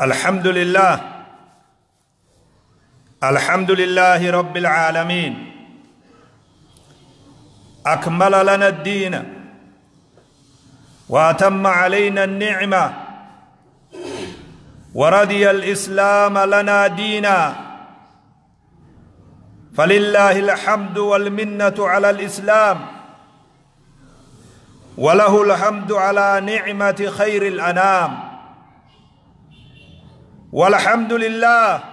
الحمد لله الحمد لله رب العالمين. أكمل لنا الدين. وأتم علينا النعمة. ورضي الإسلام لنا دينا. فلله الحمد والمنة على الإسلام. وله الحمد على نعمة خير الأنام. والحمد لله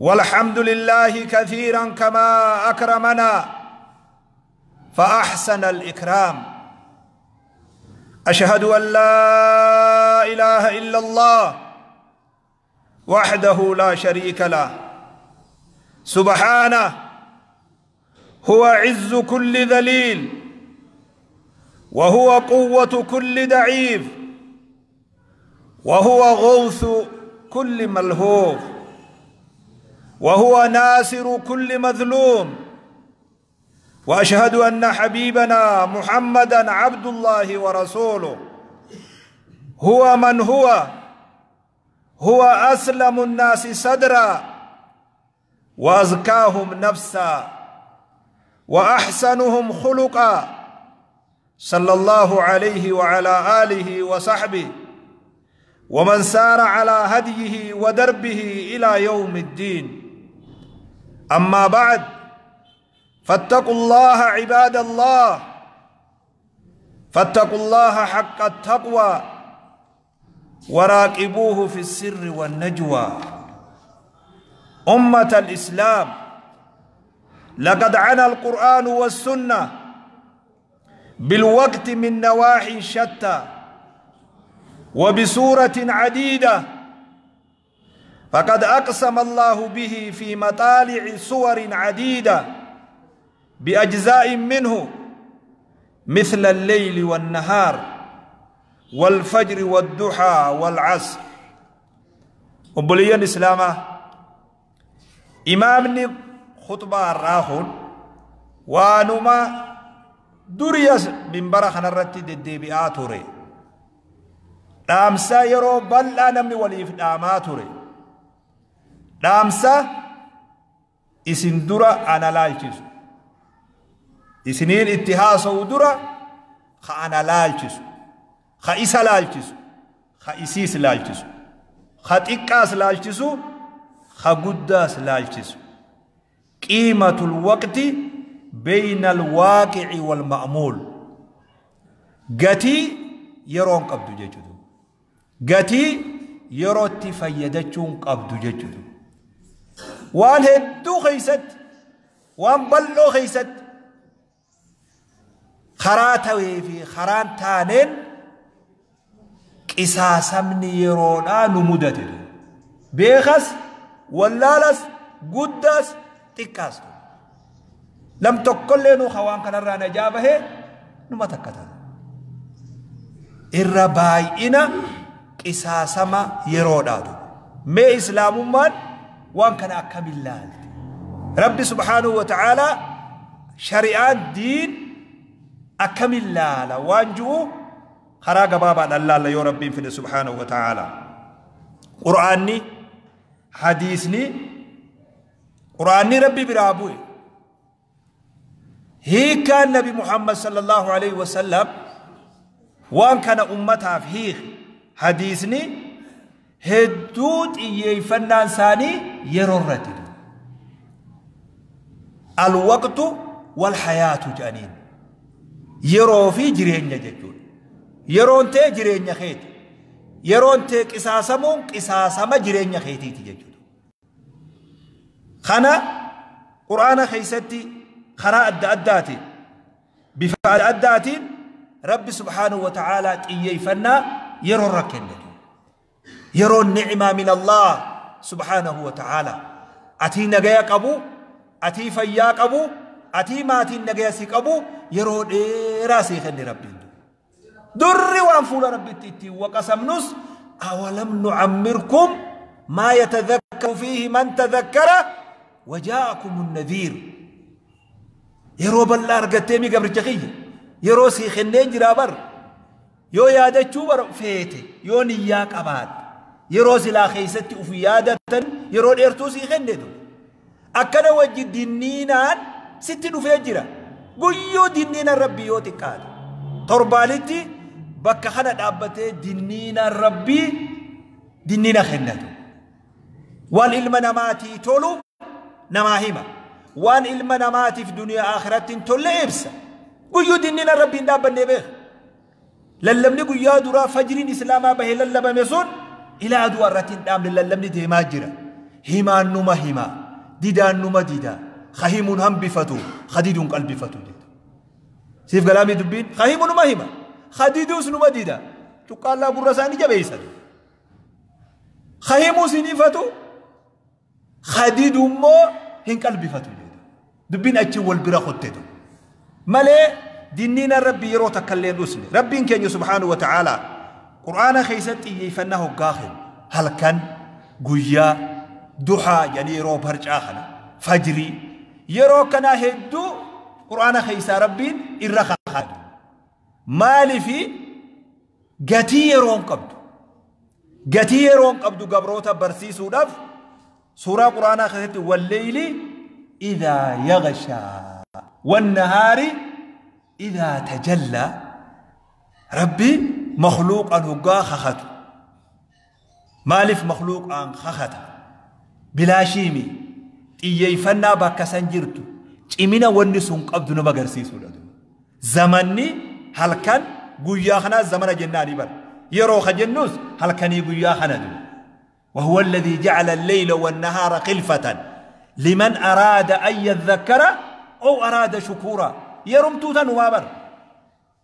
والحمد لله كثيرا كما أكرمنا. فأحسن الإكرام. أشهد أن لا إله إلا الله وحده لا شريك له. سبحانه هو عز كل ذليل. وهو قوة كل ضعيف. وهو غوث كل ملهوف وهو ناصر كل مظلوم وأشهد أن حبيبنا محمدا عبد الله ورسوله. هو من هو؟ هو أسلم الناس صدرا وأزكاهم نفسا وأحسنهم خلقا. صلى الله عليه وعلى آله وصحبه. ومن سار على هديه ودربه إلى يوم الدين. أما بعد فاتقوا الله عباد الله. فاتقوا الله حق التقوى. وراقبوه في السر والنجوى. أمة الإسلام لقد عنا القرآن والسنة بالوقت من نواحي شتى. وبسوره عديدة. فقد أقسم الله به في مطالع صور عديدة بأجزاء منه مثل الليل والنهار والفجر والضحى والعصر. وبليا الاسلام امامني خطبه الراهون وانما دريس من برخنا الرتي دديبئا توري dhaamsa yeroo bal'aa namni waliif dhaamaa ture dhaamsa isin dura ana laalchisu isiniin itti haasa'u dura ka ana laalchisu ka isa laalchisu ka isiis laalchisu ka xiqqaas laalchisu ka guddaas laalchisu qiimatu lwaqti bayna alwaaqici walma'muul gatii yeroon qabdu jechuudha جاتي يروتي فيدتشون قبضو ججدو وان هدو خيست وان بلو خيست خراتو في خران تانين كساسا من يرونا نمودتر بيخس واللالس قدس تكاس لم تقل لنا خوان كان رانا جابه نمتكتا إر باي إنا قساسما يرودات ما اسلام من وان كان اكم الله رب سبحانه وتعالى شريعه الدين اكم الله وانجو خرا غبابا الله لا يربي في سبحانه وتعالى قراني حديثني قراني ربي برابو هي كان نبي محمد صلى الله عليه وسلم وان كان امته في هي hadiisni hedduu xiyyeeffannaan isaanii yeroo irratti alwaqtu wal hayaatu jedhaniin yeroo fi jireenya jechuudha yeroon ta'e jireenya keeti yeroon ta'e qisaasamuun qisaasama jireenya keetiiti jechuudha kana quraana keessatti karaa adda addaatiin bifa adda addaatiin rabbi subhaanahu wa ta'aalaa xiyyeeffannaa يرو ركن يرو النعمة من الله سبحانه وتعالى. أتي نجاك كابو أتي فيا كابو أتي ما أتي نجاسك أبو يرو راسي خن ربي دري وانفول ربي تتي وقسم نص أولم نعمركم ما يتذكر فيه من تذكر؟ وجاءكم النذير. يرو بالله رجتيمي قبر جخي. يرو سيخنين جرابر yoo yaadachuu feete yoo niyyaa qabaate yeroo silaa keeysatti uf yaadatan yeroo dheertuu sii kennetu akkana wajji dinniinaan sitti dhufee jira guyyuu dinniinan rabbii yoo xiqqaate torbaanitti bakka kana dhaabbatee dinniinan rabbii dinniina kennatu waan ilma namaatii tolu namaa hima waan ilma namaatiif duniyaa akhirattiin tolle ibsa guyyuu dinnina rabbiin dhaabbannee beek لالمني قيا درا فجرين إسلاما به لالبا مسون إلى أدوار راتين دام لالمني ديما جرا. هما نوما هما. ديدا نوما ديدا. خهيم هم بفتو. خديد قلب فتو ديد سيف قلامي دبين. خهيم نوما هما. خديد نوما ديدا. تقال لا برساني جبهي سد خهيم سيني فتو. خديد مو. هن قلب فتو ديد دبين أتشي والبرا خطتو ملي dinniina rabbii yeroo takka illee dhusne rabbiin keenya subhaanahu wa ta'aalaa qur'aana keessatti xiyyeeffannaa hoggaa kennu halkan guyyaa duhaa jedhanii yeroo barcaa kana fajrii yeroo kanaa hedduu qur'aana keessaa rabbiin irra kaa'atu maaliifi gatii yeroon qabdu gatii yeroon qabdu gabroota barsiisuudhaaf suuraa qur'aanaa keessatti walleeyli idaa yaghshaa إذا تجلى ربي مخلوق أن هقا خخت. مالف مخلوق أن خخت. بلا شيمي إيه فنا بك سنجرت إمينا واني سنق أبدنا بغرسي سولد زمني هل كان قويا خنا زمن جناني بر. يرو خجنوس هل كان قويا خنا دو. وهو الذي جعل الليل والنهار خلفة. لمن أراد أن يذكر أو أراد شكورا. يرمتو تنوابر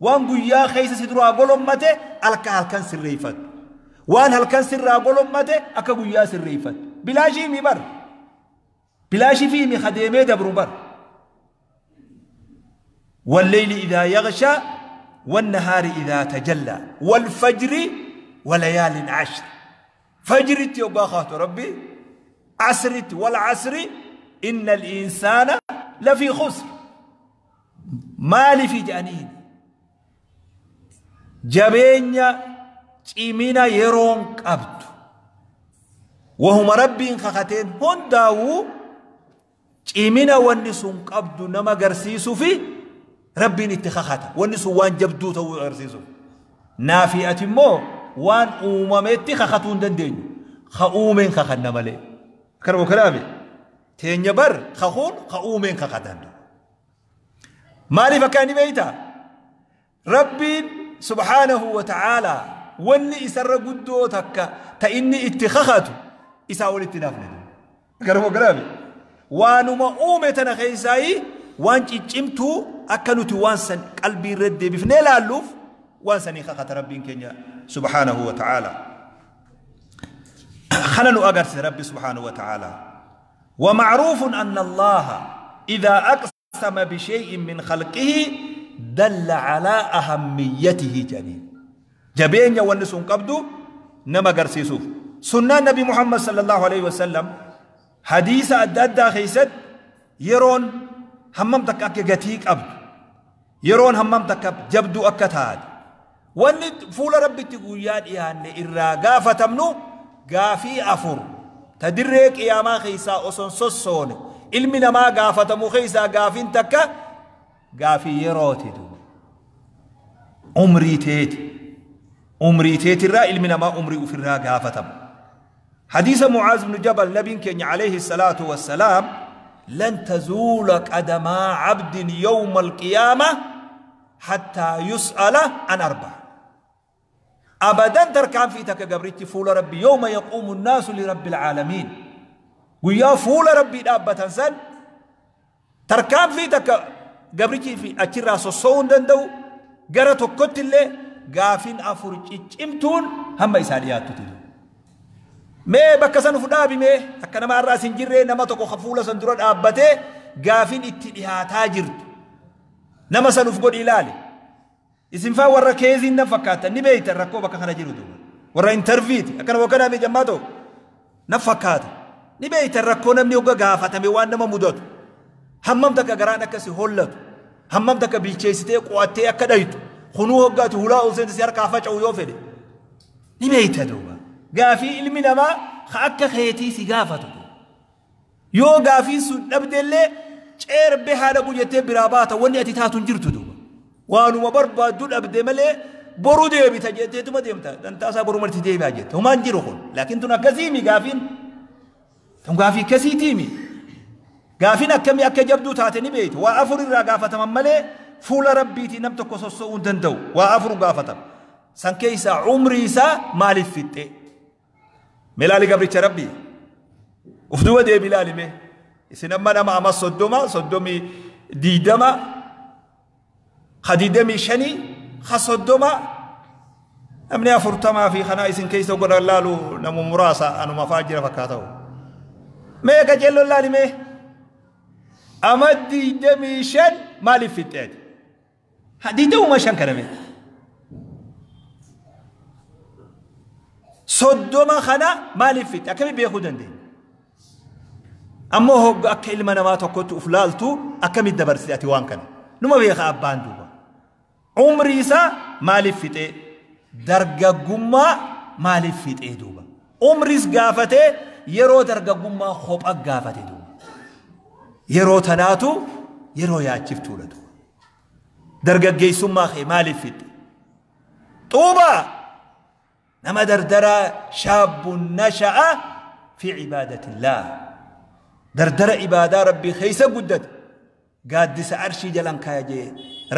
وان قيا خيس سدروا أقول أمته ألك هلكن سريفت وان هلكن سر أقول أمته أكا قيا سريفت بلا شيء مبر بلا شيء فيه مخدمة دبر بر والليل إذا يغشى والنهار إذا تجلى والفجر وليال عشر فجرت يباخات ربي عسرت والعسر إن الإنسان لفي خسر maaliifii jedhaniin jabeenya cimina yeroon qabdu. Wahuma rabbiin kakateen hundaa'uu cimina wanni sun qabdu nama agarsiisuu fi rabbiin itti kakata. Wanni sun waan jabduu ta'uu agarsiisu naafi ati immoo waan uumameetti kakatuu hin dandeenyu. Ka uumeen kakanna malee. Akkana kalaame teenya bar kakuun ka uumeen kakatan. Maaliif akka inni beeyta rabbiin subhaanahu wa ta'aalaa wanni isarra guddoo takka ta inni itti kakatu isaa walitti nafne garuu garaame waanuma uume tana keessaayi waan ciccimtuu akka nuti waan san qalbii irra deebifnee laalluuf waan sanii kakata rabbiin keenya subhaanahu wa ta'ala kana nu agarsiise rabbi subhaanahu wa ta'ala ومعروف أن الله إذا أقسم قسم بشيء من خلقه دل على أهميته جنين جبين يا ونسون قبدو نما قرسيسو سنة نبي محمد صلى الله عليه وسلم حديث أدد خيسد يرون همم تكاك جتيك أبد. يرون همم تك جبدو أكثاد ونت فول ربي تقول يا يعني إرا قافة منو أفر. تدريك يا ما خيسا أصن صصونك ilmi namaa gaafatamu keessaa gaafiin takka gaafii yerooti umrii teeti. Umrii teetirraa ilmi namaa umrii ufirraa gaafatama. حديث معاذ بن جبل نبي كان عليه الصلاة والسلام لن تزول قدما عبد يوم القيامة حتى يسأل عن أربع أبدا تركان في تك قبرتي فول ربي يوم يقوم الناس لرب العالمين ويا فول ربي دابة سن تركان في تك قبرتي في أترى صون دندو قرأت كتلة gaafin afur ciccimtuun hamma isaaniyaattu tilu mee bakka san uf dhaabi mee akka nama irraa sin jirree nama tokko fuula san dura dhaabbatee gaafin itti dhihaataa jirtu nama san uf godhi ilaali isin faa warra keeziin nan fakkaatan ni beeytan rakkoo bakka kana jiru warra intarviiti akkana wakkanaa jammaa ta'u nan fakkaata ni beeytan rakkoo namni hogga gaafatame waan nama mudatu hammam takka garaan akkasi hollatu hammam takka bilcheessitee qo'attee akka dhaytu kunuu hoggaatu hulaa ulseenti si harkaa faca'u yoo fedhe ni beeyta duuba gaafii ilmi namaa ka akka keetii si gaafatu yoo gaafiin sun dhabdellee ceerbe haadha gujettee biraa baata wanni ati taatu hin jirtu duuba waanuma barbaaddu dhabde malee boru deebita jetteetuma deemta dhantaasaa borumatti deebi'aa jette humaan jiru kun laakiin tun gaafii akkasiitiimi gaafiin akkamii akka jabduu taate ni beeytu waa afur irraa gaafataman malee fuula rabbiitii nam tokko sossoo'uu hin danda'u waa afur gaafatama san keessaa umrii isaa maaliif fixxe milaali gabricha rabbii uf duba deebi ilaalime isin amma nama ama soddoma soddomii diidama ka diidamii shanii ka soddoma namni afurtamaa fi kanaa isin keessa godhan muraasa anuma faa jira fakkaata'u mee qajeelloon laalime ama diidamii shan maaliif fixxeeti diidamuma shan kana mee soddoma kana maaliif fixxe akkami beekuu dandeenya ammoo hogga akka ilma namaa tokkotti uf laaltu akkamitti dabarsite ati waan kana numa beeka abbaan duuba umrii isaa maaliif fixee dargaggummaa maaliif fixee duuba umris gaafatee yeroo dargaggummaa kopha gaafate duuba yeroo tanaatu yeroo yaachiftuudha duuba dargaggeessummaa kee maaliif fixxe xuuba nama dardaraa shaabbun nasha'a fi cibaadatillah dardara ibaadaa rabbii keeysa guddate gaaddisa arshii jalan kaya jee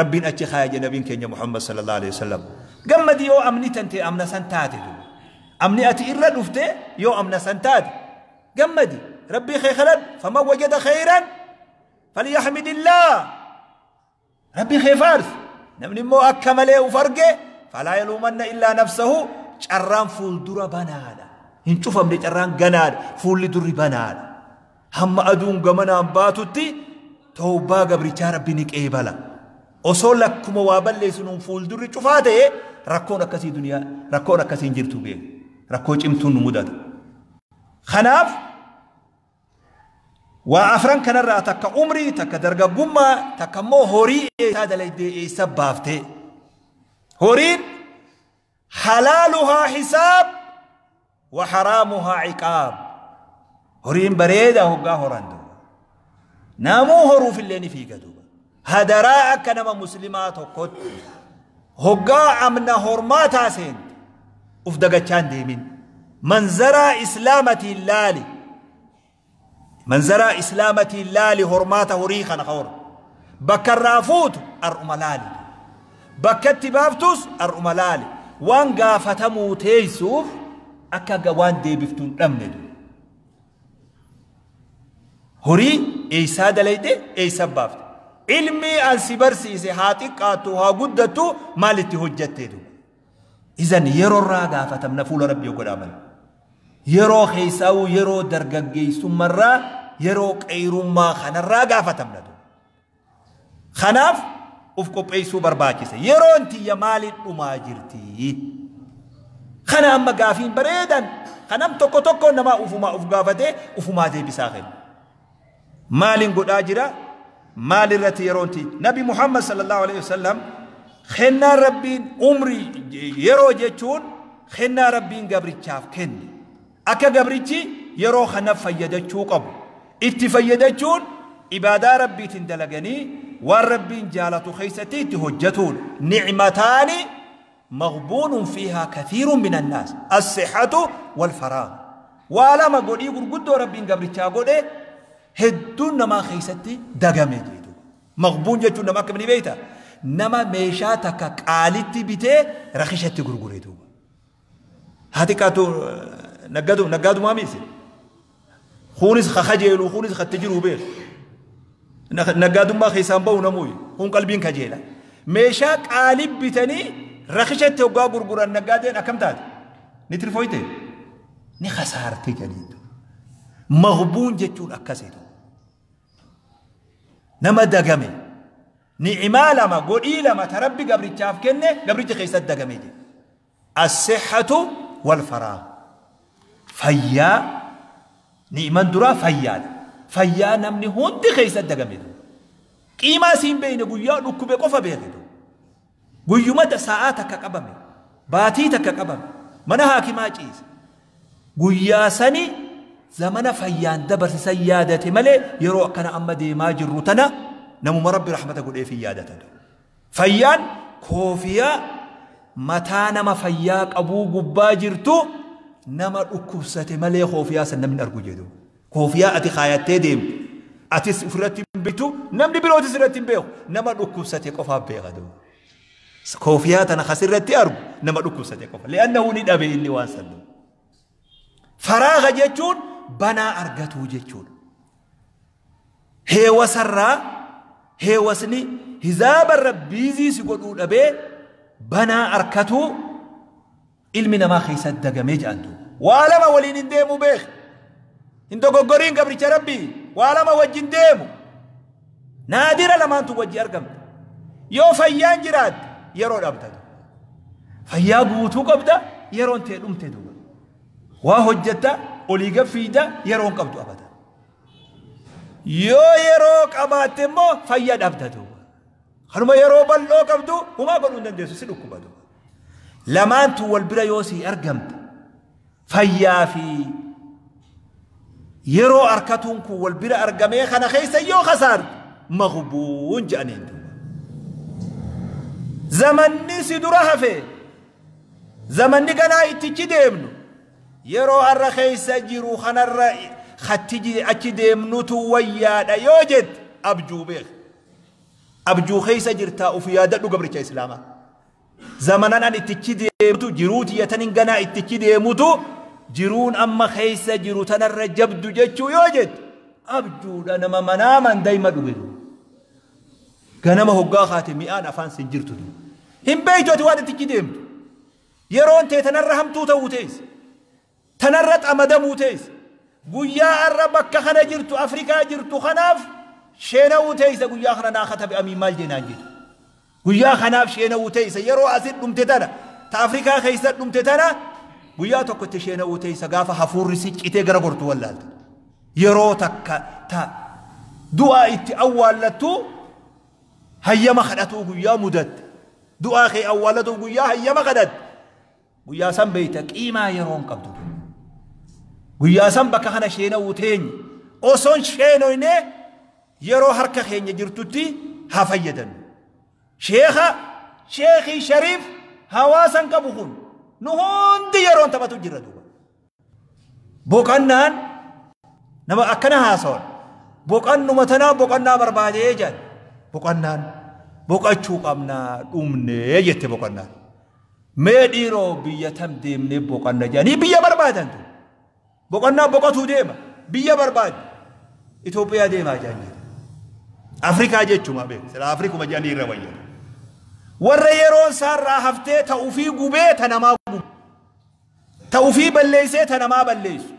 rabbiin achi kaya jee nabiin keenya muhammad sallallahu alaihi wasallam gammadi yoo amni tante amna san taate duuba amni ati irra dhufte yoo amna kee kadhadhu faman wajada khayran falyaxmidillah rabbii kee faarsi namni immoo akka malee uf arge falaa yaluumanna illaa nafsahu carraan fuuldura banaadha hin cufamne carraan ganaadha fuulli durri banaadha hamma aduun gamanaan baatutti tawbaa gabrichaa rabbi ni qeebala osoo lakkuma waa balleessinuun fuuldurri cufaa ta'e rakkoon akkasii duniyaa rakkoon akkasii hin jirtu beeku rakkoo cimtuun nu mudata kanaaf وأفران كان رأى تك عمري تك درجة جمة تك ما هوري. هذا اللي دي سبافته هورين حلالها حساب وحرامها عقاب. هورين بريدة هو جاهران دوا نامو هرو في اللي في قدوا هذا رأى كنا مسلمات وقد. هو جا أمنا هرمات أسين أفدقت كان ديمين منظر إسلامة اللالي. Ka hora bakka irraa fuutu ar'uma laali bakka itti baaftus ar'uma laali waan gaafatamuu teeysuuf akka waan deebiftuun dhabne duuba horii eeysaa dalayde eeysa baafte ilmii an si barsiise haa xiqqaattu haa guddattu maalitti hojjattee duuba izan yeroorraa gaafatamna fuula rabbii godhaa mala yeroo keessaa'uu yeroo dargaggeessummarraa yeroo qeyrummaa kanarraa gaafatamna kanaaf uf qopheessuu barbaachise yeroon tiyya maaliin dhumaa jirti kana amma gaafiin bareedan kanam tokko tokko namaa ufumaa uf gaafatee ufumaa deebisaa kennu maalin godhaa jira maal irratti yeroonti nabi muhammad sallallahu alaihi wasallam kennaa rabbiin umrii yeroo jechuun kennaa rabbiin gabrichaaf kenne akka gabrichi yeroo kana fayyadachuu qabu itti fayyadachuun ibaadaa rabbiitiin dalaganii waan rabbiin jaalatu keessatti itti hojjatuun nicmataani مغبون فيها كثير من الناس الصحة والفراغ ولما قولي قرقدو ربين قبل قولي namaa keessatti dagame jedhu maqbuun jechuun nama akkamini beeyta nama meeshaa takka qaalitti bitee rakishatti gurgure duuba haa xiqqaatu naggadu naggaadumaa miise katti jiru beeku naggaadummaa keessaan bahu namuuyi kun qalbiin kajeela meeshaa qaalii bitanii rakishatti hoggaa gurguran naggaadeen akkam taate ni tirfooyte ni kasaarte jedhiitu مغبون جتون أكسيتو نما دغمي نعما لما قولي لما تربي قبل تشاف كنه قبل تخيس الدغمي دي الصحة والفراغ فيا نيمان درا فيان فيان امني هوندي خيسا دغمدو قيما سين بينه غويا دوكو بي قفا بيغدو غويو مت ساعات كقبم باتي تك قبم من حاكي ماجيس غويا سني زمن فيان دبر سيادتي ملي يرو كان امدي ماجر روتنا نمو مرب رحمتك ودي إيه في يادته فيان كوفيا متانا ما فيا قبو غباجرتو nama dhukkubsate malee koofiyaa san namni argu jedhu. Koofiyaa ati kaayattee deemtu atis ofirratti hin beektu namni birootis irratti hin beeku nama dhukkubsate qofaaf beeka duuba. Koofiyaa tana kasirratti argu nama dhukkubsate qofa. Le'annahu ni dhabe inni waan san. Faraaga jechuun banaa argatuu jechuudha. Heewasarraa heewasni hizaabarra biizii si godhuu dhabee banaa arkatuu ilmi namaa keessatti dagamee jedhantu. Waa lama waliin hin deemu beek. Hin dogoggoriin gabricha rabbii waa lama wajjin deemu. Naadira lamaantu wajji argamta. Yoo fayyaan jiraatte yeroo dhabdatu. Fayyaa guutuu qabda yeroon tee dhumte duuba. Waa hojjetta olii gaffiida yeroon qabdu abada. Yoo yeroo qabaatte immoo fayyaa dhabda duuba. Kanuma yeroo bal'oo qabdu humaa godhuu hin dandeessu si dhukkuba duuba. Lamaantu wal bira yoo si argamte fayyaa fi yeroo arkatuun kun wal bira argamee kana keessa yoo kasaarte maghbuun jedhaniin duuba. zamanni si dura hafe zamanni ganaa ittichi deemnu yeroo har'a keessa jiru kanarra hatti achi deemnutu wayyaadha yoo jette abjuu beek abjuu keessa jirtaa uf yaadadhu gabricha islaamaa زمانا اتكيدي متو جروت يتنين اتكيدي متو جرون اما خيس جروتنا الرجب دجتشو يوجد ابجو أنا مناما دايما قبلو كانما هو قاخات مئان افان سنجرتو هم بيتو اتواد اتكيدي متو يرون تي تنرهم توتو تيس تنرت امدمو تيس قويا الربك كخنا جرتو افريكا جرتو خناف شينو تيس قويا أخرى ناخت بامي مال جنان جرتو guyyaa kanaaf sheena'uu teessa yeroo asit dhumte tana ta afrikaa keessa dhumte tana guyyaa tokkotti sheena'uu teessa gaafa hafuurri siccitee gara gortu wallaalta yeroo takka ta du'aa itti awwaallattu hayyama kadhatuu guyyaa mudatte du'aa kee awwaallatu guyyaa hayyama kadhatte guyyaa san beeyta qiimaa yeroon qabdu guyyaa san bakka kana sheena'uu teenye osoon sheenoyne yeroo harka keenya jirtutti haa fayyadannu sheeka sheekii shariif hawaasan qabu kun nu hundi yeroon taphatu jira duuba boqannaan nama akkana haasawan boqannuma tanaa boqannaa barbaadee jedhan boqannaan boqachuu qabnaa dhumnee jette boqannaan mee dhiiroo biyya tam deemnee boqanna jedhanii biyya barbaadan tu boqonnaa boqotuu deema biyya barbaadu Itoophiyaa deemaa jedhan jedha Afrikaa jechuma beeku sila Afrikuma jedhanii irra wayyada warra yeroon isaarraa haftee ta'ufii gubee ta namaa gubu ta'ufii balleessee ta namaa balleessu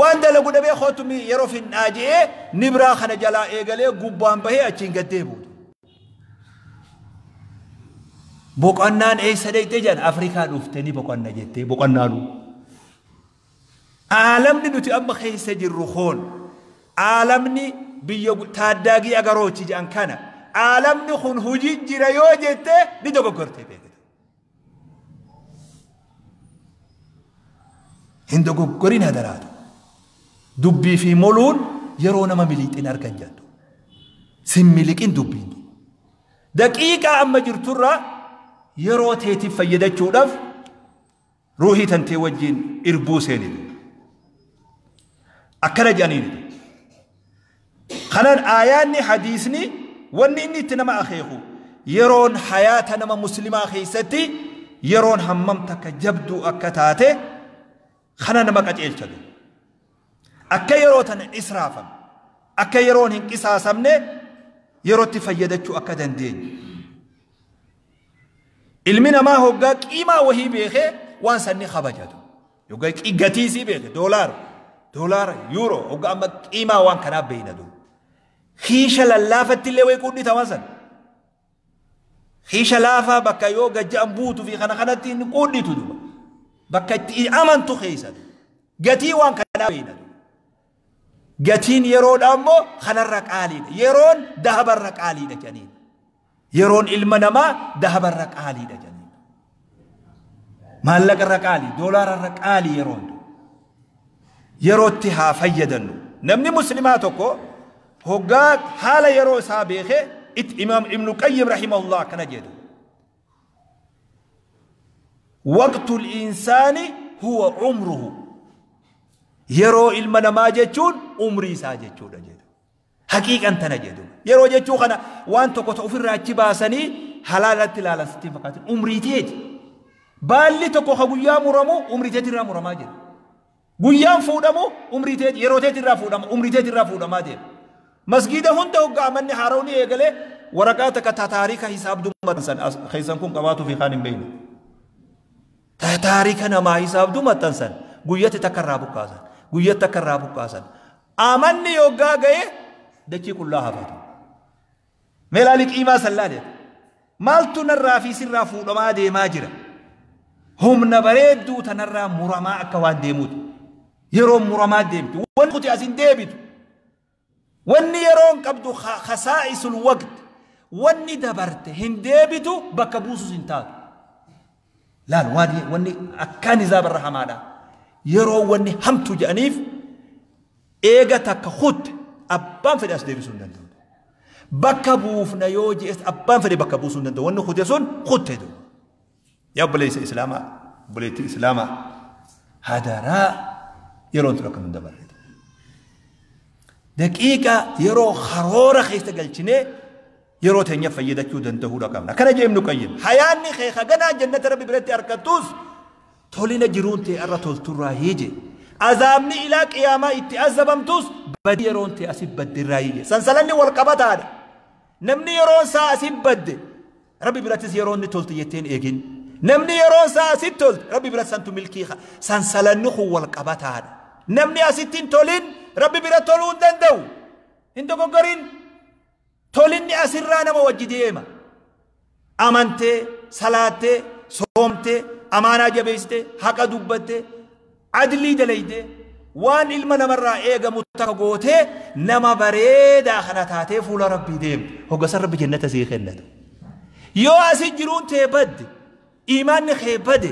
waan dalagu dhabee hootumi yeroo finnaa je'ee nibraa kana jalaa eegalee gubbaan bahee achiin gaddee buutu. Boqonnaan eessa deettee jedhan Afrikaa dhuftee boqonna jettee boqonnaanu. Aalamni nuti amma keessa jirru hoon aalamni biyya taaddaagii agaroochi jedhan kana aalamni kun hujii jira yoo jette ni dogoggortee beekata. Hin dogoggorin hadaraatu. dubbii fi moluun yeroo nama miliixin argan jedhu sin miliqin dubbiin daqiiqaa amma jirturra yeroo teetiif fayyadachuudhaaf ruuhii tantee wajjin irbuu seenite akkana jedhaniin kanan aayaanni hadiisni itti nama akeeku yeroon hayaata nama muslimaa keessatti yeroon hammam takka jabduu akka taate kana nama qaceelchatu akka yeroo tana israafam akka yeroon hin qisaasamne yerootti fayyadachuu akka dandeenyu. Ilmi namaa hoggaa qiimaa wahii beekee waan sanni kabajatu. Hoggaa gatii sii beeke doolaara doolaara yuuroo hoggaa amma qiimaa waan kanaaf beeynatu. Hiisha lallaafatti illee wayii qudhi taman san. Hiisha laafaa bakka yoo gajja'an buutuu fi kana kanatti hin qudhitu duba. Bakka itti amantu keessatti. Gatii waan kanaaf beeynatu. gatiin yeroodha ammoo kanarra qaaliidha yeroon dahabarra qaaliidha jedhaniin yeroon ilma namaa dahabarra qaaliidha jedhaniin maallaqarra qaalii doolaararra qaalii yeroon yerootti haa fayyadannu namni muslimaa tokko هجاك حال يرو سابيخه إت إمام ابن قيم رحمه الله كان جيدو وقت الإنسان هو عمره. يرو المنا ما جتشون عمري ساجتشون جيدو حقيقة أنت نجدو يرو جتشو خنا وان تقول تفر راتي باسني حلالة تلالة ستفقات عمري تيج بالي تقول خبويا مرمو عمري تيج رامو رماجر بويا فودامو عمري تيج يرو تيج رافودامو عمري تيج رافودامو hoggaa manni haara'uun eegalee waraqaa takka taariika hisaabdummaa san keessan kun qabaatu fi kaan hin beekne taariika namaa hisaabduu maxxansan guyyatti takka irraa buqqaasan guyyatti takka irraa buqqaasan amanni yoggaa ga'e dachii qullaa hafatu meelaali qiimaa sallaale maaltu narraa fi sirraa fuudhamaa deemaa jira humna bareedduu tanarraa muramaa akka waan deemuuti yeroo muramaa deemti wanni kuti asin deebitu واني يرون قبضو خسائس الوقت. واني دبرت هنديبتو بكبوسو سنتاد لا واني واني اكاني زاب الرحمانا يرون واني همتو جانيف ايغا تكخوت ابان فدي اسدي بسون دندو بكبوف نيوجي اس ابان فدي بكبوسو دندو وانو خوتي سون خوتيدو يا بليس اسلاما بليت اسلاما هذا را يرون تركم دبرت. Daqiiqa yeroo karoora keessa galchinee yeroo teenya fayyadachuu danda'uudha qabna kana jeemnu qayyim hayaanni kee haganaa jannata rabbi biratti argattus tolina jiruun tee irra tolturraa hiije azaabni ilaa qiyaamaa itti azabamtus badii yeroon tee asii baddirraa hiije sansalanni wal qabataadha namni yeroon isaa asii badde rabbi birattis yeroo inni tolti jetteen eegin namni yeroon isaa asii tolti rabbi biratti santu milkii sansalanni kun wal qabataadha bira toluu hin danda'u hin dogoggorin tolinni asirraa nama wajji deema amantee salaattee soomtee amaanaa jabeessite haqa dubbatte adlii dalayte waan ilma namarraa eegamu takka gootee nama bareedaa kana taatee fuula rabbii deemte hoggasan rabbi jannata sii kennatu yoo asi jiruun tee badde imaanni kee bade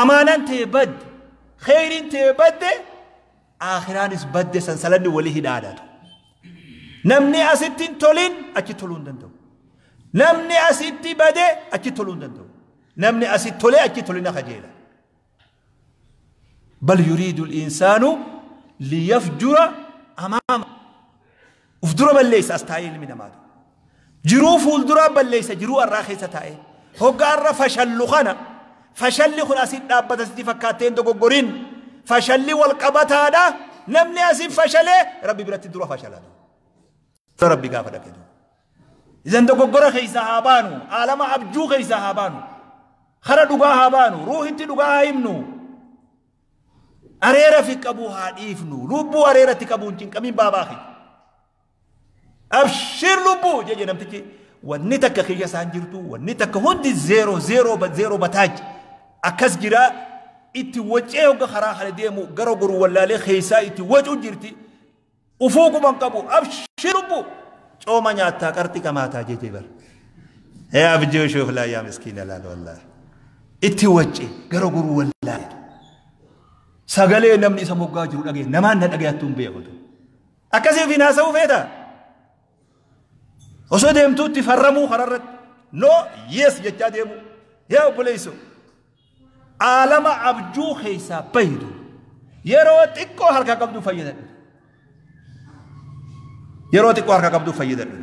amaanaan tee badde خيرين تبدي آخران اس بدي سنسلن وليه داداتو نمني أسدين تولين أكي تولون دندو. نمني أسد بدي أكي تولون دندو. نمني أسد تولي أكي تولين خجيلة. بل يريد الإنسان ليفجر أمام. افجر بل ليس أستعيل من أمامه جروف الدراب بل ليس جروف الراخي ستائي هو قرر فشل لخانه فشلي خل أسيد دابت أسيد فكاتين دو قرين فشلي والقبط هذا لم نأسيد فشلي ربي براتي دروا فشلا دو فربي قافة دو إذن دو قرى خي سهابانو عالم عبجو خي سهابانو خرى دو قاهابانو روح انت دو قاهيمنو أريرا في كبو هاليفنو لبو أريرا في كبو انتين كمين باباخي أبشر لبو جي جي نمتكي ونتك خيجة سانجرتو ونتك هندي زيرو زيرو بات زيرو بتاج akkas jira itti wacee hogga karaa kana deemu gara goru wallaalee keeysaa itti wacu jirti ufuu quban qabu abshir lubbuu cooma nyaattaa qarxi qamaataa jeje bar hee abjoo shoof laa yaa miskiina laala wallaahi itti wacce gara goru wallaalee sagalee namni isa moggaa jiru dhagee namaan na dhagayattuu hin beekutu akkasiif hin haasa'uu feeta osoo deemtuutti farramuu kararratti no yes jechaa deemu yaa obboleeyso bayidu yeroo xiqqoo harka qabdu fayyadadhu yeroo xiqqoo harka qabdu fayyadadhu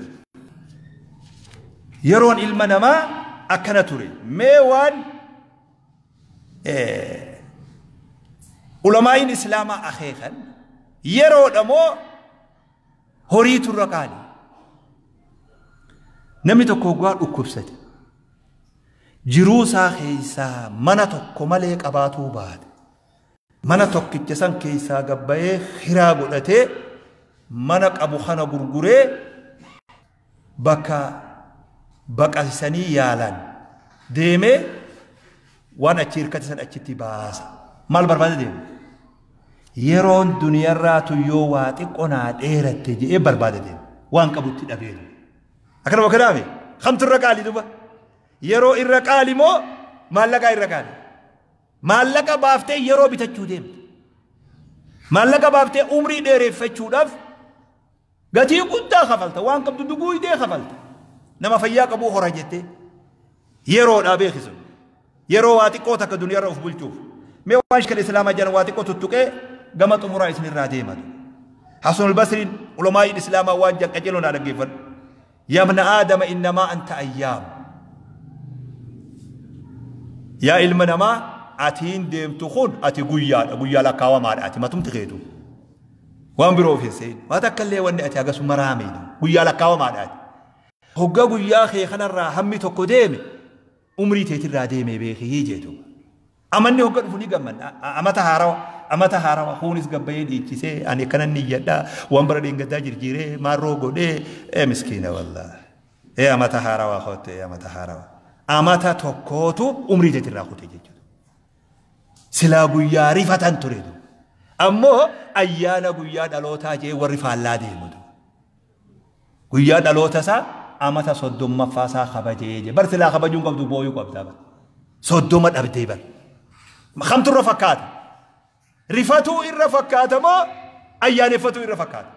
yeroon ilma namaa akkana ture mee waan ulamaa'iin islaamaa akeekan yeroodha moo horii turra qaali namni tokko hoggaa dhukkubsate jiruu isaa keessaa mana tokko malee qabaatuu baate mana tokkicha san keessaa gabbayee hiraa godhatee mana qabu kana gurguree bakka baqasanii yaalan deemee waan achi hirkate san achitti baasa maal barbaade deeme yeroon duniyarraatu yoo waa xiqqoo naa dheeratte jedhee barbaade deeme waan qabutti dhabee akkana bakka daame kamtu irra qaali duba yeroo irra qaali moo maallaqaa irra qaali maallaqa baaftee yeroo bitachuu deemte maallaqa baaftee umrii dheereeffachuudhaaf gatii guddaa kafalta waan qabdu duguuydee kafalta nama fayyaa qabuu hora jettee yeroodhaa beekisu yeroo waa xiqqoo takka duniyarra of bulchuuf mee waan shikal islaamaa jiran waa xiqqoo tuttuqee gama xumuraa isinirraa deematu hasan albasriin علماء الإسلام وان جنقجلون على قفل يا ابن آدم إنما أنت أيام نما أتين ديم تخون أتي قويا قويا لكاوا ما أتي ما تم تغيدو وان برو في سين ما تكلي وان أتي أغسو مرامي قويا لكاوا ما أتي هقا قويا خي خنرا همي تكو ديمي umrii teetirraa deemee beekii jeetu. Amanni hogga dhufu ni gammanna. Amata haarawa. Amata haarawa. Kunis gabbayee dhiichisee ani akkana ni iyyadhaa. Waan bara dheengaddaa jirjiiree maarroo godhee ee miskiina wallaa. Ee amata haarawaa kootte ee amata haarawaa. Amata tokkootu umrii teetirraa kute jechuudha. Silaa guyyaa rifatan turetu. Ammoo ayyaana guyyaa dhalootaa jee warri faallaa deemutu. Guyyaa dhaloota isaa amata soddommaffaa isaa kabajee je bar silaa kabajuun qabdu booyuu qabdaa bar soddoma dhabdee bar kamtu irra fakkaata rifatuu irra fakkaata moo ayyaaneffatuu irra fakkaata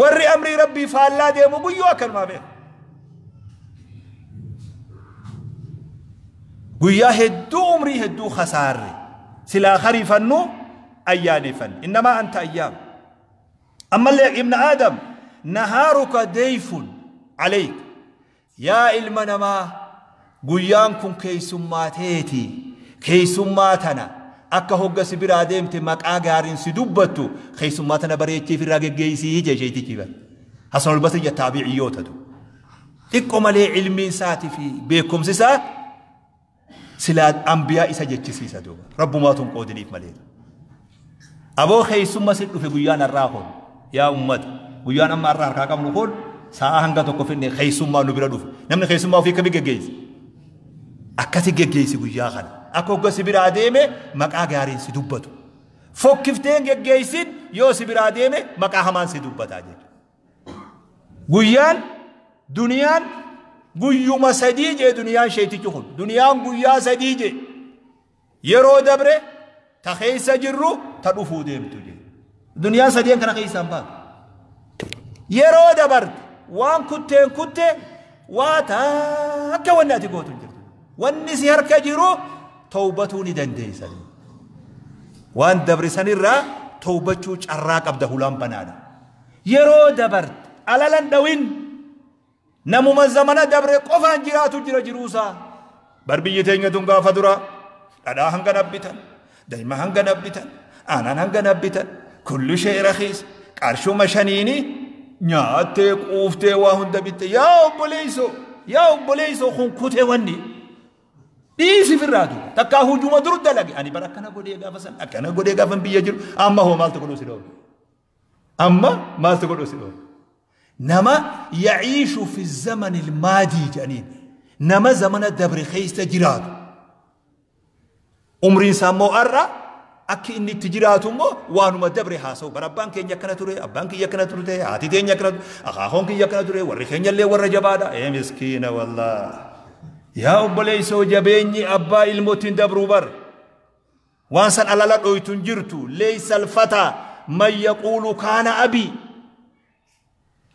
warri amrii rabbii faallaa deemu guyyuu akkanumaa beeku guyyaa hedduu umrii hedduu khasaarre silaa karifannu ayyaaneffanne innamaa anta ayyaam ammallee ibna aadam نهارك ديف عليك يا المنما قيان كن كيسماتيتي كيسماتنا akka hogga sibiraa deemte maqaa gaariin si dubbattu keessummaatana bareechee fi irraa geggeessii jecheetichi bar hasan olbasa ija taabiciyyootatu xiqqoo malee ilmiin isaatii fi beekumsi isaa silaa ambiyaa isa jechisiisa duuba rabbumaatuun qoodiniif malee aboo keessumma si dhufe guyyaan har'aa kun yaa ummata guyyaan amma har'a harkaa qabnu kun sa'a hanga tokko finne keessummaa nu bira dhufe namni keessummaa ofii akkami geggeessi akkasi geggeessi guyyaa kana akka hogga biraa deeme maqaa gaariin si dubbatu fokkifteen geggeessin yoo si biraa deeme maqaa hamaan si dubbataa jechuudha guyyaan duniyaan guyyuma sadii jee duniyaan sheetichi kun duniyaan guyyaa sadii jee yeroo dabre ta keessa jirru ta dhufuu deemtu jee duniyaan sadeen kana keessaan baatu yeroo dabarte waan kutteen kutte waa takka wanni ati gootu jirtu wanni si harka jiru tawbatuu ni dandeessa waan dabre sanirraa tawbachuu carraa qabda hulaan banaadha yeroo dabarte alalan dhawin namuma zamana dabre qofaan jiraatu jira jiruusaa bar biyyi teenya tun gaafa dura dhadhaa hanga nabbitan daa'ima hanga nabbitan aanan hanga nabbitan kullu shee rakiis qarshuma shaniini nyaattee quuftee waa hunda bitte yaa obboleeyso yaa obboleeyso kun kute wanni dhiisi firraatu takkaa hujuma dur dalage ani bara akkana godhee gaafa san akkana godhee gaafa biyya jiru amma hoo maaltu godhuu si dhoobe amma maaltu godhuu si dhoobe nama yaciishu fi zamani ilmaadii jedhaniin nama zamana dabre keessa jiraatu umriin isaa immoo har'a akki inni itti jiraatu immoo waanuma dabre haasa'u bara abbaan keenya akkana ture abbaan kiyya akkana ture haati teenya akkana ture akaakoon kiyya akkana ture warri keenya illee warra jabaadha ee miskiina wallaa yaa obboleessoo jabeenyi abbaa ilmootiin dabruu bar waan san alala dhoytun jirtu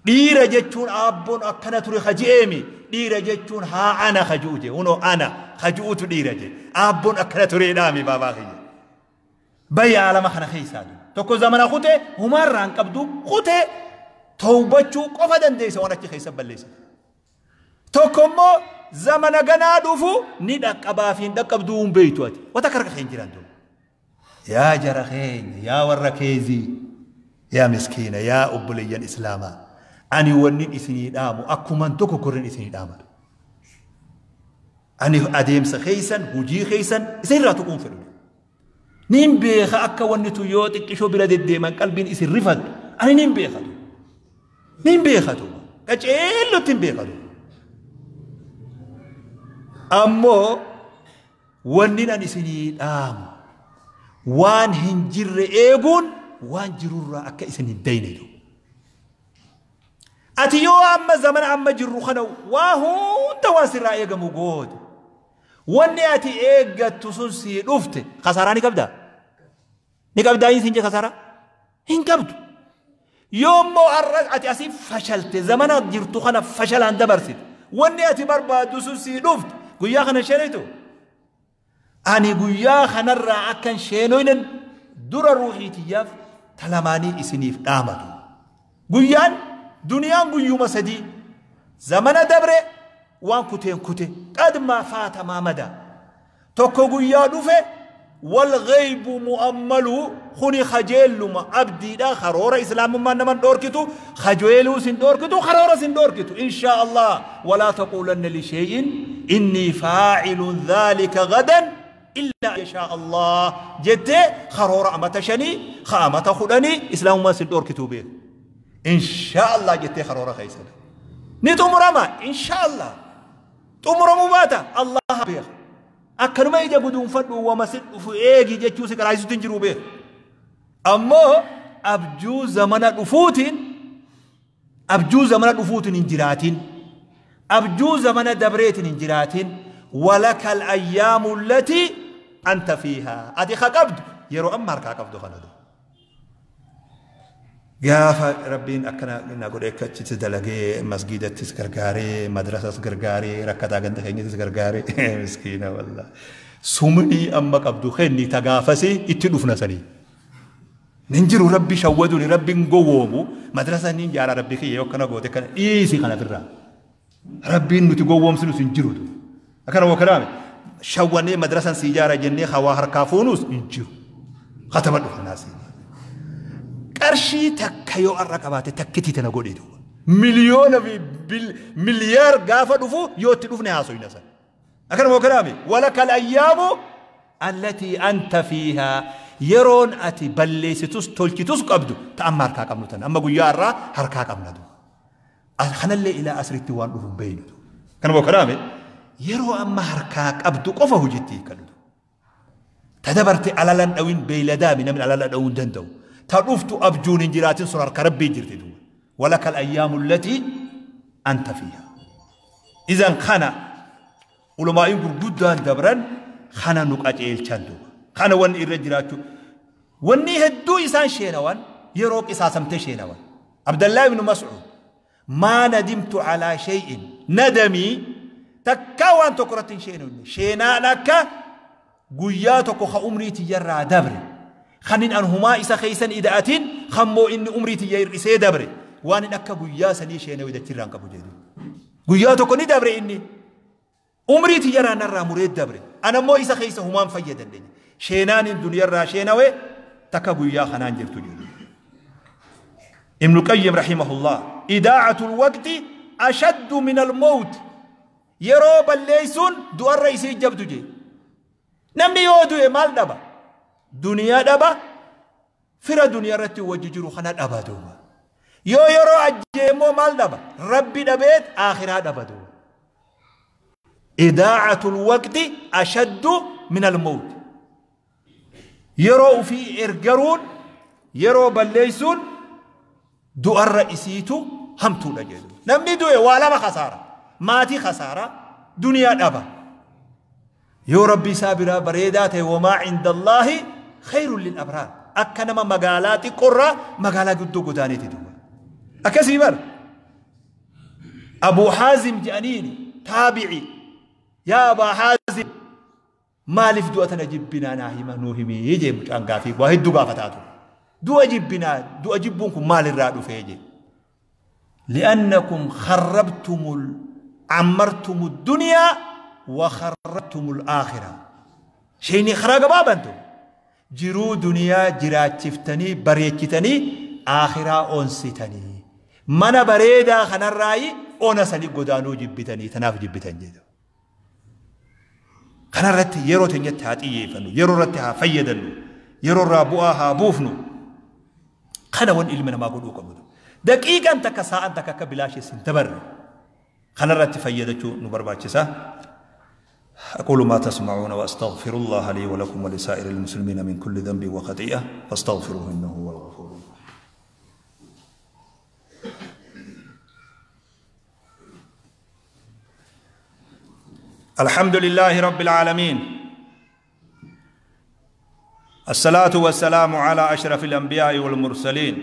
dhiira jechuun aabboon akkana ture kaji'eemi dhiira jechuun haa ana kaju'u je unoo ana kaju'utu dhiira je aabboon akkana tureedhaami baabaa kiyya bayya alama kana keessaa tokko zamana kute humaarraan qabdu kute tawbachuu qofa dandeessa waan achi keessa balleessa tokko immoo zamana ganaa dhufu ni dhaqqabaa fi hin dhaqqabduu hin beeytu ati wata karka keenya jiran tuu yaa jara keenya yaa warra keezii yaa miskiina yaa obboleeyyan islaamaa أني وني إثني دامو أكمن تكو كرن إثني داما أني أديم سخيسا هجي خيسا إثني راتو كون فلو نين بيخا أكا وني تيوت إكشو بلا دي ديما قلبين إثني رفض أني نين بيخا دو نين بيخا دو كجيلو تين بيخا دو أمو وني نان إثني دامو وان هنجر إيغون وان جرورا أكا إثني دينيدو ati yoo amma zamana amma jirru kana waa hunda waan sirraa eegamu goote wanni ati eeggattu sun sii dhufte kasaraa ni qabdaa ni qabdaa hin sinje kasaraa hin qabdu yoo immoo har'a ati asii fashalte zamana jirtu kana fashalaan dabarsite wanni ati barbaaddu sun sii dhufte guyyaa kana sheenetu ani guyyaa kanarraa akkan sheenoynen dura ruuxiitiyyaaf talamaanii isiniif dhaamatu guyyaan duniyaan guyyuma sadii zamana dabre waan kuteen kute qadmaa faata maamada tokko guyyaa dhufe والغيب مؤمل خني خجيل ما أبدي دا خرورة إسلام ما نمن دوركتو. خجيلو سن دوركتو خرورة سن دوركتو. إن شاء الله ولا تقولن لشيء إني فاعل ذلك غدا إلا يشاء الله. جد خرورة أما تشني خامة خدني. إسلام ما سن دوركتو به إن شاء الله جتة خرورة خيسلة نتو مرامة إن شاء الله تو مرامو باتا الله بير أكرم أي جبود فد وما سد أي جيجي تشوسك رايزو تنجرو بير أما أبجو زمانة وفوتين أبجو زمانة وفوتين إنجراتين. أبجو زمانة دبريتين إنجراتين. ولك الأيام التي أنت فيها. أدي خاقبد يرو أمارك خاقبدو خاندو gaafa rabbiin akkana na godhe akkachiti dalagee masgiidattis gargaaree madrasas gargaaree rakkataa ganda keenyattis gargaaree miskiina walla sumnii amma qabdu kenni tagaafasee itti dhufna sanii nin jiru rabbi shawwaduuni rabbiin gowwoomu madrasa niin jaara rabbi kiyya yoo akkana goote kana dhiisi kana firraa rabbiin nuti gowwoomsinus hin jirutu akkana wakanaame shawwannee madrasan sii jaara jennee hawaa harkaa fuunuus hin jiru kataba dhufnaasii قرشي تكيو الرقبات تكتي تنقودي دو مليون في بل مليار قافة دفو يوت دفني هاسو ينسا أكرمو كرامي ولك الأيام التي أنت فيها يرون أتي بلي ستوس تولكي توس قبدو تأم هركا قبلو تن أما قيارا هركا قبلو دو أخنا اللي إلى أسر التوان دفو بينو دو كنمو كرامي يرو أما هركا قبدو قفه جتي كالو دو تدبرتي على لن أوين بيلدامي نمن على لن أوين دندو تلفت أبجون جرات سرر كربي جرت ولك الأيام التي أنت فيها. إذا خنا علماء جدا دبرا خنا نقاط الشندو خنا ون الرجلات وني هدو إنسان شينوان يروك إساسم تشينوان عبد الله بن مسعود ما ندمت على شيء. ندمي تكاوان تكرة شينون شينا نكا قياتك خأمري تجرى دبري خنين أنهما إسا خيسن إداءتين خمو إن أمري تيير إسي دبري. وان أكا قيا سني شينا ويدا تيران كبو جيدو قيا تكوني دبري إني. أمري تيير را مريد دبري. أنا مو إسا خيسن همان فيدن دي شينان الدنيا را شينا وي تكا قيا خنان جرتو جيدو ابن القيم رحمه الله إداعة الوقت أشد من الموت. يرو بليسون دوار رئيسي جبدو جي نمني يودو مال دبا. دنيا دبا فرا دنيا رتي وججرو خنا دابا دوبا يو يرو أجيمو مال دبا ربي دابيت اخرها دبا دوبا إذاعة الوقت أشد من الموت يرو في ارجرون يرو بليسون دو الرئيسيتو همتو تولا جيدو نمي دوئي والما خسارة ماتي خسارة دنيا دبا يو ربي سابرا بريداته وما عند الله خير للأبرار. أكنما مقالات قرى مقالات قدو قدانيتي دوبا أكسي بر. أبو حازم جانيني تابعي. يا أبا حازم. مالف دو أتنا جبنا ناهما نوهمي يجي مجان قافي واحد دو قافتاتو دو أجبنا دو أجبونكم مال الرادو فيجي لأنكم خربتم عمرتم الدنيا وخربتم الآخرة. شيني خراق بابنتم jiruu duniyaa jiraachiftanii bareechitanii akhiraa onsitanii mana bareedaa kanarraayi ona sanii godaanuu jibbitanii tanaaf jibbitan jedhu. Kanarratti yeroo teenyatti haa xiyyeeffannu yeroo irratti haa fayyadannu yeroo irraa bu'aa haa buufnu kana wan ilmi namaa godhuu qabu. Daqiiqaan takka saa'an takka akka bilaashees hin dabarre kanarratti fayyadachuu nu barbaachisa. أقول ما تسمعون وأستغفر الله لي ولكم ولسائر المسلمين من كل ذنب وخطيئة فاستغفروه إنه هو الغفور الحمد لله رب العالمين. الصلاة والسلام على أشرف الأنبياء والمرسلين.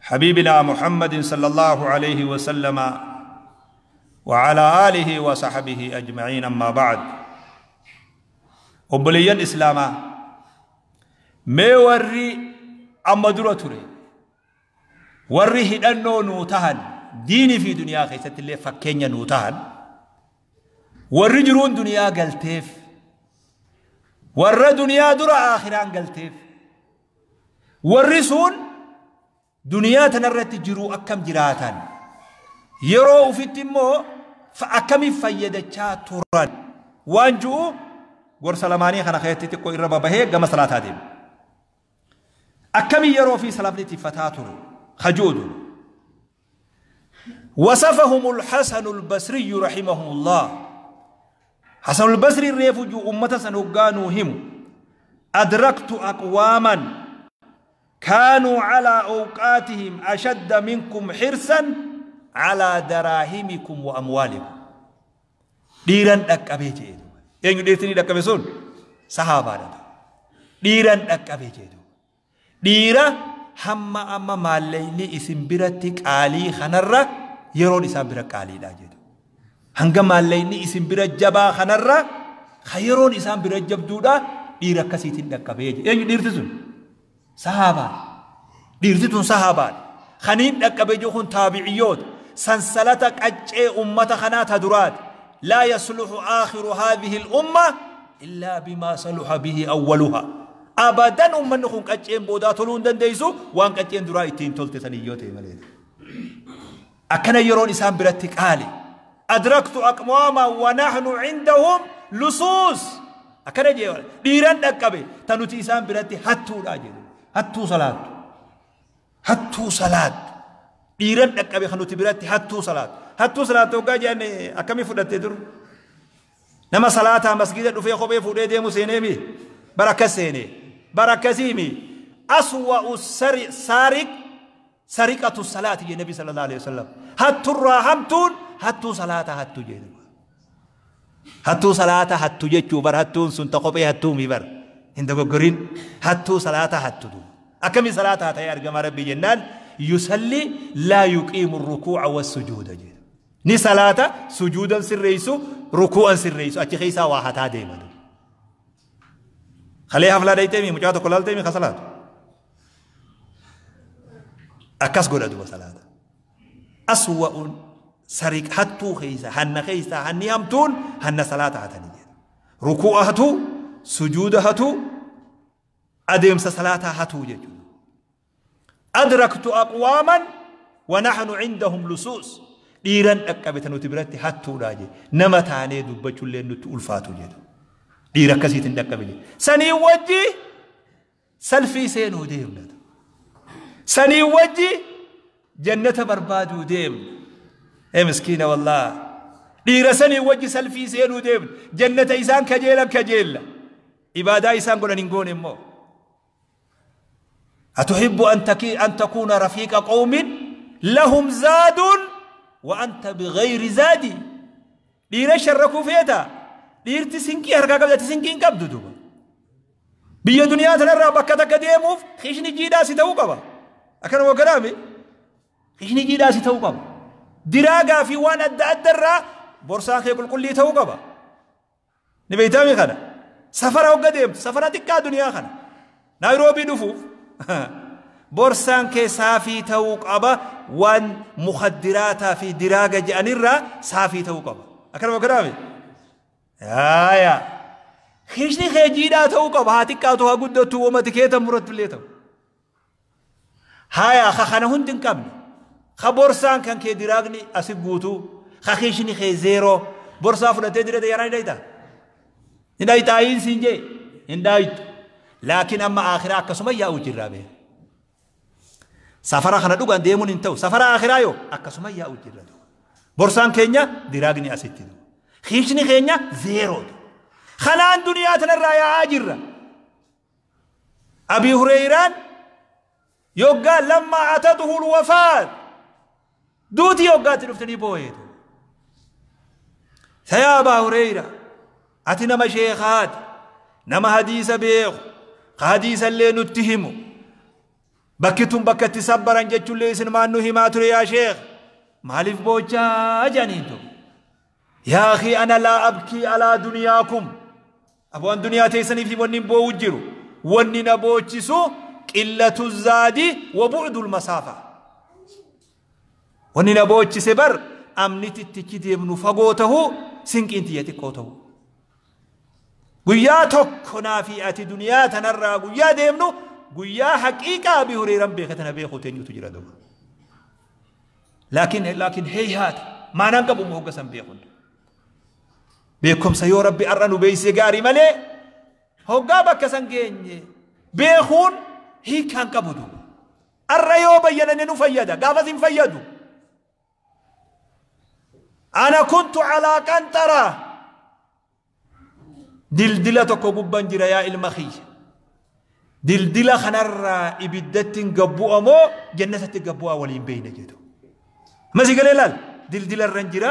حبيبنا محمد صلى الله عليه وسلم وعلى آله وصحبه أجمعين أما بعد. أبليا إسلاما ما وري أما دراتوري وري هدانو نوتهن ديني في دنيا خيست اللي فكينا نوتهن وري جرون دنيا قلتيف. وري دنيا درا آخران قلتيف. ورسون دنيا تنرت جرو أكم جراتا يرو في التمو فأكمي فايدة تران وانجو غور سلماني خانا خيتي تقو إرابا بهي غم صلاة ديم. أكمي يرو في سلام لتي فتاتر خجود وصفهم الحسن البصري رحمه الله. حسن البصري ريفج أمة سنوغانوهم أدركت أقواما كانوا على أوقاتهم أشد منكم حرصاً على دراهمكم وأموالكم ديران أكابي جيدو يعني ديرتني أكابي سون صحابة ديران أكابي جيدو ديرا hamma amma maallayni isin biratti qaalii kanarra yeroon isaan bira qaaliidha jedhu. Hanga maallayni isin bira jabaa kanarra ka yeroon isaan bira jabduudha dhiira akkasiitiin dhaqqabee jedhu. Eenyu dhiirti sun? Sahaabaan. Dhiirti tun sahaabaan. Kaniin dhaqqabee kun taabiciyyoota. سنسلتا قجع امتا خنات هدرات لا يصلح آخر هذه الأمة إلا بما صلح به أولها. أبدا أمة نخون قجع بودا تلون دن ديزو وان قجع درا إتين تلتي تنيوتي مليد. أكنا يرون إسان براتك آلي. أدركت أقواما ونحن عندهم لصوص. أكنا جيوال ديران دكبي تنوتي إسان براتي هاتو راجل هاتو صلاة. هاتو صلاة. Dhiiran dhaqqabe kan nuti biratti hattuu salaatu. Hattuu salaatu hoggaa jeen akkamii fudhattee dur. Nama salaataa masgiida dhufee kophee fuudhee deemu seenee mi? Barakka seenee. بركزيمي أسوأ السرق سارق سرقة الصلاة يا النبي صلى الله عليه وسلم هتو الراحمتون هتو صلاة هتو جيد هتو صلاة هتو جيتشو بر هتو سنت قبي هتو مي بر هند غورين هتو صلاة هتو دو أكمي صلاة هتا يا أرجم ربي جنان يصلي لا يقيم الركوع والسجود. جيد ني صلاة سجودا سريسو ركوعا سريسو أتي خيسا واحد ديما خليه حفلة دايتمي مجاته كلال تيمي خسلات أكاس قول أدوى صلاة. أسوأ سرق حتو خيسا هن خيسا هن يمتون هن صلاة هتني ركوع هتو سجود هتو أديم صلاة هتو جدو أدركت أقواما ونحن عندهم لصوص. ديران أكابت نتبرت حتى راجي نما تاني دبتش اللي نتألفات وجد ديرا كسيت نكابلي سني وجي سلفي سينو ديم سني وجي جنة برباد وديم. يا مسكينة والله. ديرا سني وجي سلفي سينو ديم جنة إيسان كجيلا كجيلا إبادة إيسان قولا نقول مو. أتحب أن أن تكون رفيق قوم؟ لهم زاد وأنت بغير زاد. دير شركوا فيتا. دير تسنكي هرقا قبل تسنكي قبض دوبا. بيا دنيا تنرى بكتا قديموف خيشني جيدا ستو قبا. أكنا وقرامي خيشني جيدا ستو قبا. دراغا في وان أدى أدى بورسان خي كل كل تو قبا. نبيتامي خنا سفر أو قديم سفر تكا دنيا خنا نيروبي دفوف borsaan kee saafii ta'uu qaba waan mukaddiraataa fi diraaga je'anirraa saafii ta'uu qaba akkanuma gadaame yaaya hishni kee jiidhaa ta'uu qaba haa xiqqaatu haa guddattu wamati keetan muratullee ta'u haaya ka kana hundi hin qabne ka borsaan kan kee diraagni asi guutuu ka hishni kee zeeroo borsaa fudhatee direte yaraa hin dhaytaa hin dhaytaayin siin jee hin dhaytu amma akhiraa akkasuma yaa'u jirraa beeku safara kana dhugan deemuun hin ta'u safara akhiraa yoo akkasuma yaa'u jirra borsaan keenya diraagni asitti hiishni keenya zeeroo kanaan duniyaa tanarraa yaa'aa jirra abii hureyraan yoggaa lammaa atatuhu lwafaat duuti yoggaatti dhuftanii booyeetu sayaa abaa hureyra ati nama sheekaati nama hadiisa beeku ka خديس اللي نتهم بكتم بكت صبرا جتش اللي سن ما ما تري يا شيخ مالف بوچا جانيتو يا أخي أنا لا أبكي على دنياكم أبو أن دنيا تيسني في ونن بوجرو ونن بوچسو قلة الزادي وبعد المسافة ونن بوچس بر أمنت التكيد يمن فقوته سنك انتياتي قوته guyyaa tokko naa fi ati duniyaa tanarraa guyyaa deemnu guyyaa haqiiqaa Abii Hureyran beekatana beekuu teenyutu jira duuba laakiin laakiin heeyhaata maanaan qabu hogga san beekun beekumsa yoo rabbi har'a nu beeysee gaarii malee hoggaa bakka san geenye beekuun hiikaan qabu duuba har'a yoo bayyanane nu fayyada gaafas hin fayyadu ana kuntu calaa qanxaraa دلدلة كوبا جرا يا المخي دلدلة خنرا إبدت قبوا مو جنة تقبوا ولين بين جدو ما زي قال لال دلدلة رنجرا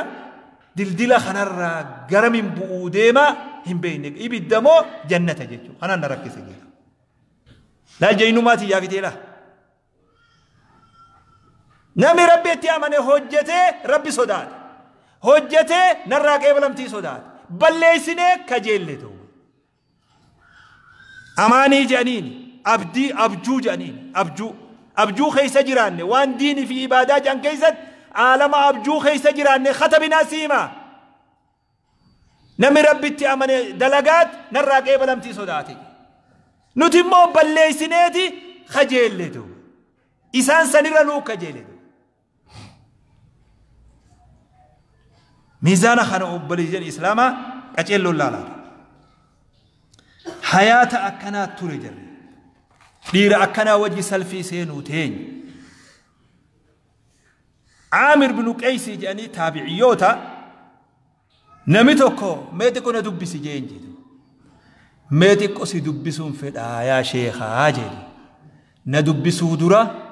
دلدلة خنرا قرم بؤوديما هم بينك إبدا مو جنة جدو أنا نركز جدو لا جينو ما تيجا في تيلا نمي ربي تيامني هجته ربي صداد هجته نراك إبلم تي صداد balleessinee kajeelle ta'u amaanii jedhaniin abdii abjuu jedhaniin abjuu abjuu keessa jiraanne waan diinii fi ibaadaa jedhan keessatti aalama abjuu keessa jiraanne katabinaa siimaa namni rabbitti amane dalagaat narraa qeebalamtii sodaate nuti immoo balleessineeti kajeelle ta'u isaan sanirra nuu kajeelle ta'u ميزان خنوب بليجن إسلاما أجل الله لا. حياة أكنا تريجر دير أكنا وجه سلفي سينو تين. عامر بن قيس جاني تابعيوتا نمتوكو ميتكو ندبس جين جدو ميتكو سيدبسون في الآية شيخ عاجل ندبسو درا.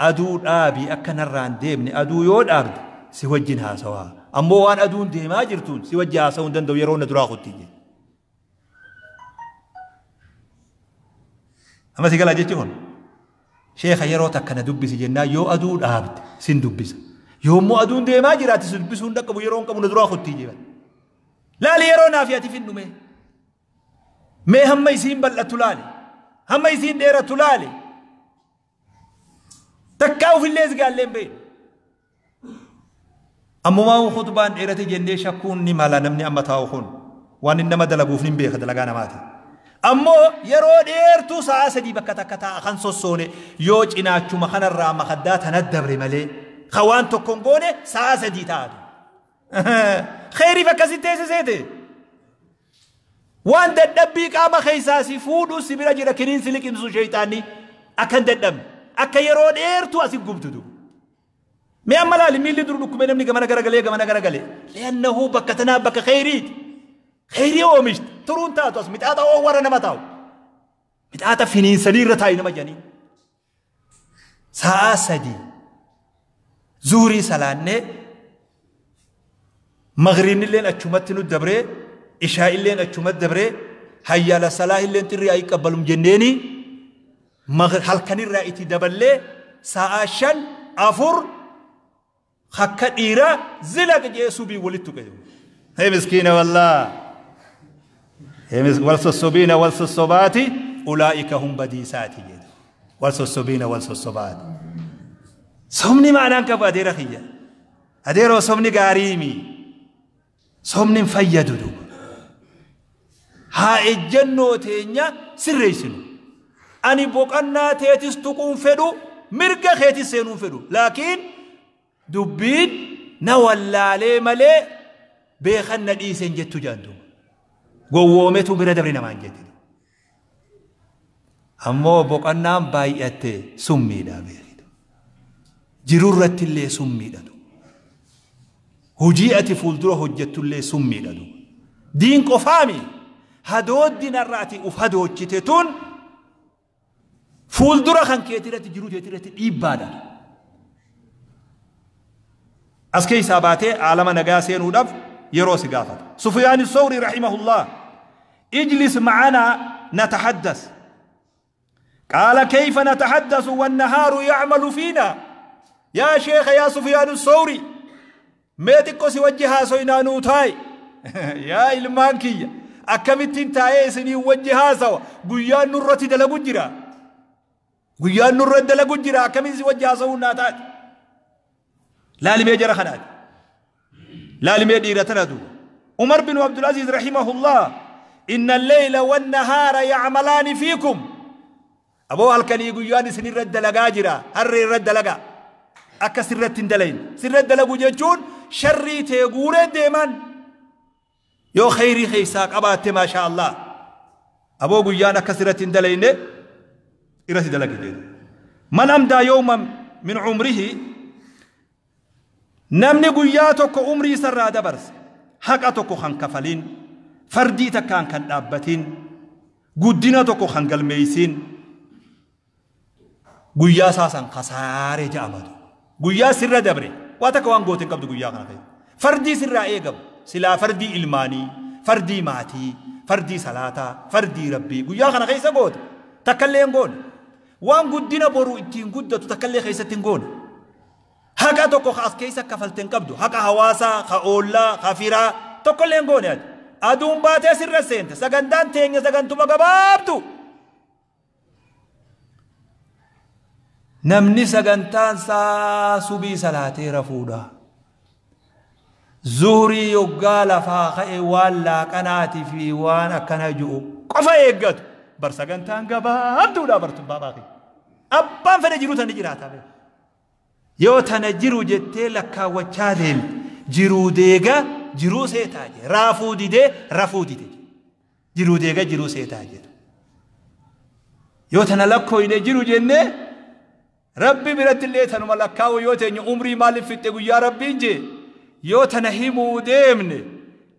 أدو آبي أكنا الران ديبني أدو يود أرد. Si wajjin haasawaa ammoo waan aduun deemaa jirtuun si wajji haasa'uu hin danda'u yeroo na duraa kutti jedhe amma si galaa jechi kun sheeka yeroo takka na dubbisi jennaa yoo aduu dhaabde sin dubbisa yoommoo aduun deemaa jiraate si dubbisuun dhaqqabu yeroo hin qabu na duraa kutti jedhe laali yeroo naaf ati finnume mee hamma isiin bal'attu laale hamma isiin dheerattu laale takkaa ufillee gaalleen beeku ni mala namni amma taa'u kun waan inni nama dalaguuf ni beeka dalagaa namaati. Ammoo yeroo dheertuu sa'a sadii bakka takka taa'a kan sossoone yoo cinaachuma kanarraa makaddaa tana dabre malee kan waan tokkoon goone sa'a sadii taa'atu. Kheyriif akkasitti teessiseete. Waan dadhabbii qaama keessaa si fuudhu si bira jira kiniin si liqimsu sheeyxaanni akka hin dadhabne akka yeroo dheertuu asi gubtutu. ما أملا لمن اللي درو كم نمني كمان كرا قلي كمان كرا قلي لأنه بكتنا بك خيري. خيري هو مشت. ترون تا توس متى هذا هو ورنا ما تاو. متى هذا في نسلي رتاي نما جاني. ساعة سدي. زوري سلانة. مغرين اللي نشومت تنو دبرة إشاء اللي نشومت دبرة هيا لا سلاه اللي نتري أي قبلم جنني مغر هل كان الرأي تدبر له ساعة شن أفر. خك إيرا زلك يسوع بي ولي تكيد هي مسكينة والله هي مسك والس الصبينة والس الصبات أولئك هم بديسات يد والس الصبينة والس الصبات سمني ما أنا كبا ديرا خيا أديرو سمني قاريمي سمني فيدو دوب ها الجنة تينيا سريشنو أني بوكنا تيتس تكون فدو مرقا خيتي سينو فدو لكن دبين نوالا لي مالي بيخن ندي سنجت تجاندو غوومتو بردبرنا مانجت امو بقنا بايات سميدا بيريد جرورت اللي سميدا هجيئة فولدرو هجت اللي سميدا دين قفامي هدو الدين الراتي وفهدو الجتتون فولدرو خنكيتي رتي جرو جتي رتي إبادة دو. Keessaa baatee aalama nagaa seenuudhaaf yeroo si gaafata. Sufyaan sawri rahimahullah ijlis macanaa natahaddas. قال كيف نتحدث والنهار يعمل فينا يا شيخ يا سفيان الثوري ميتك وجهها سوينا نوتاي يا إلمانكي أكمتين تاي سني وجهها سوا قيان نرتي دلقو جرا قيان نرتي دلقو جرا أكمتين وجهها سوى ناتات لا لم يجر خنات لا لم يدير تنادو عمر بن عبد العزيز رحمه الله إن الليل والنهار يعملان فيكم. أبو هل كان يقول يواني سنين رد لغا جرا. هر رد لغا أكا سنين رد تندلين. سنين رد لغو جاجون شري تيقور ديمان. يو خيري خيساك أبات ما شاء الله. أبو قل يانا كسرة تندلين إرسي دلغي من أمدى يوما من عمره namni guyyaa tokko umrii isarraa dabarse haqa tokko kan kafalin fardii takkaan kan dhaabbatin guddina tokko kan galmeeysin guyyaa saasan kasaaree ja'amatu guyyaa sirra dabre waa takka waan goote hin qabdu guyyaa kana keessa fardii sirraa eegamu silaa fardii ilmaanii fardii maatii fardii salaataa fardii rabbii guyyaa kana keessa goote takkallee hin goone waan guddina boru ittiin guddatu takkallee keessatti hin goone qabdu haqa hawaasaa ka oollaa ka firaa tokkollee hin goone ati aduun baatee sirra seente sagandaan teenya sagantuma gabaabdu namni sagantaan saa subii salaatee rafuudha zuhurii yoggaa lafaa ka'e waan laaqanaatii fi waan akkana ji'u qofa eeggatu bar sagantaan gabaabduudha bartubbaa baaqee abbaan fedhe jiru tani jiraata yoo tana jiru jettee lakkaawwachaa deemte jiruu deega jiruu seetaa jedhe raafuu didee rafuu dide jiruu deega jiruu seetaa jedhe yoo tana lakkooyne jiru jennee rabbi biratti illee tanuma lakkaa'u yoo teenye umrii maaliif fixxe guyyaa rabbiin jee yoo tana himuu deemne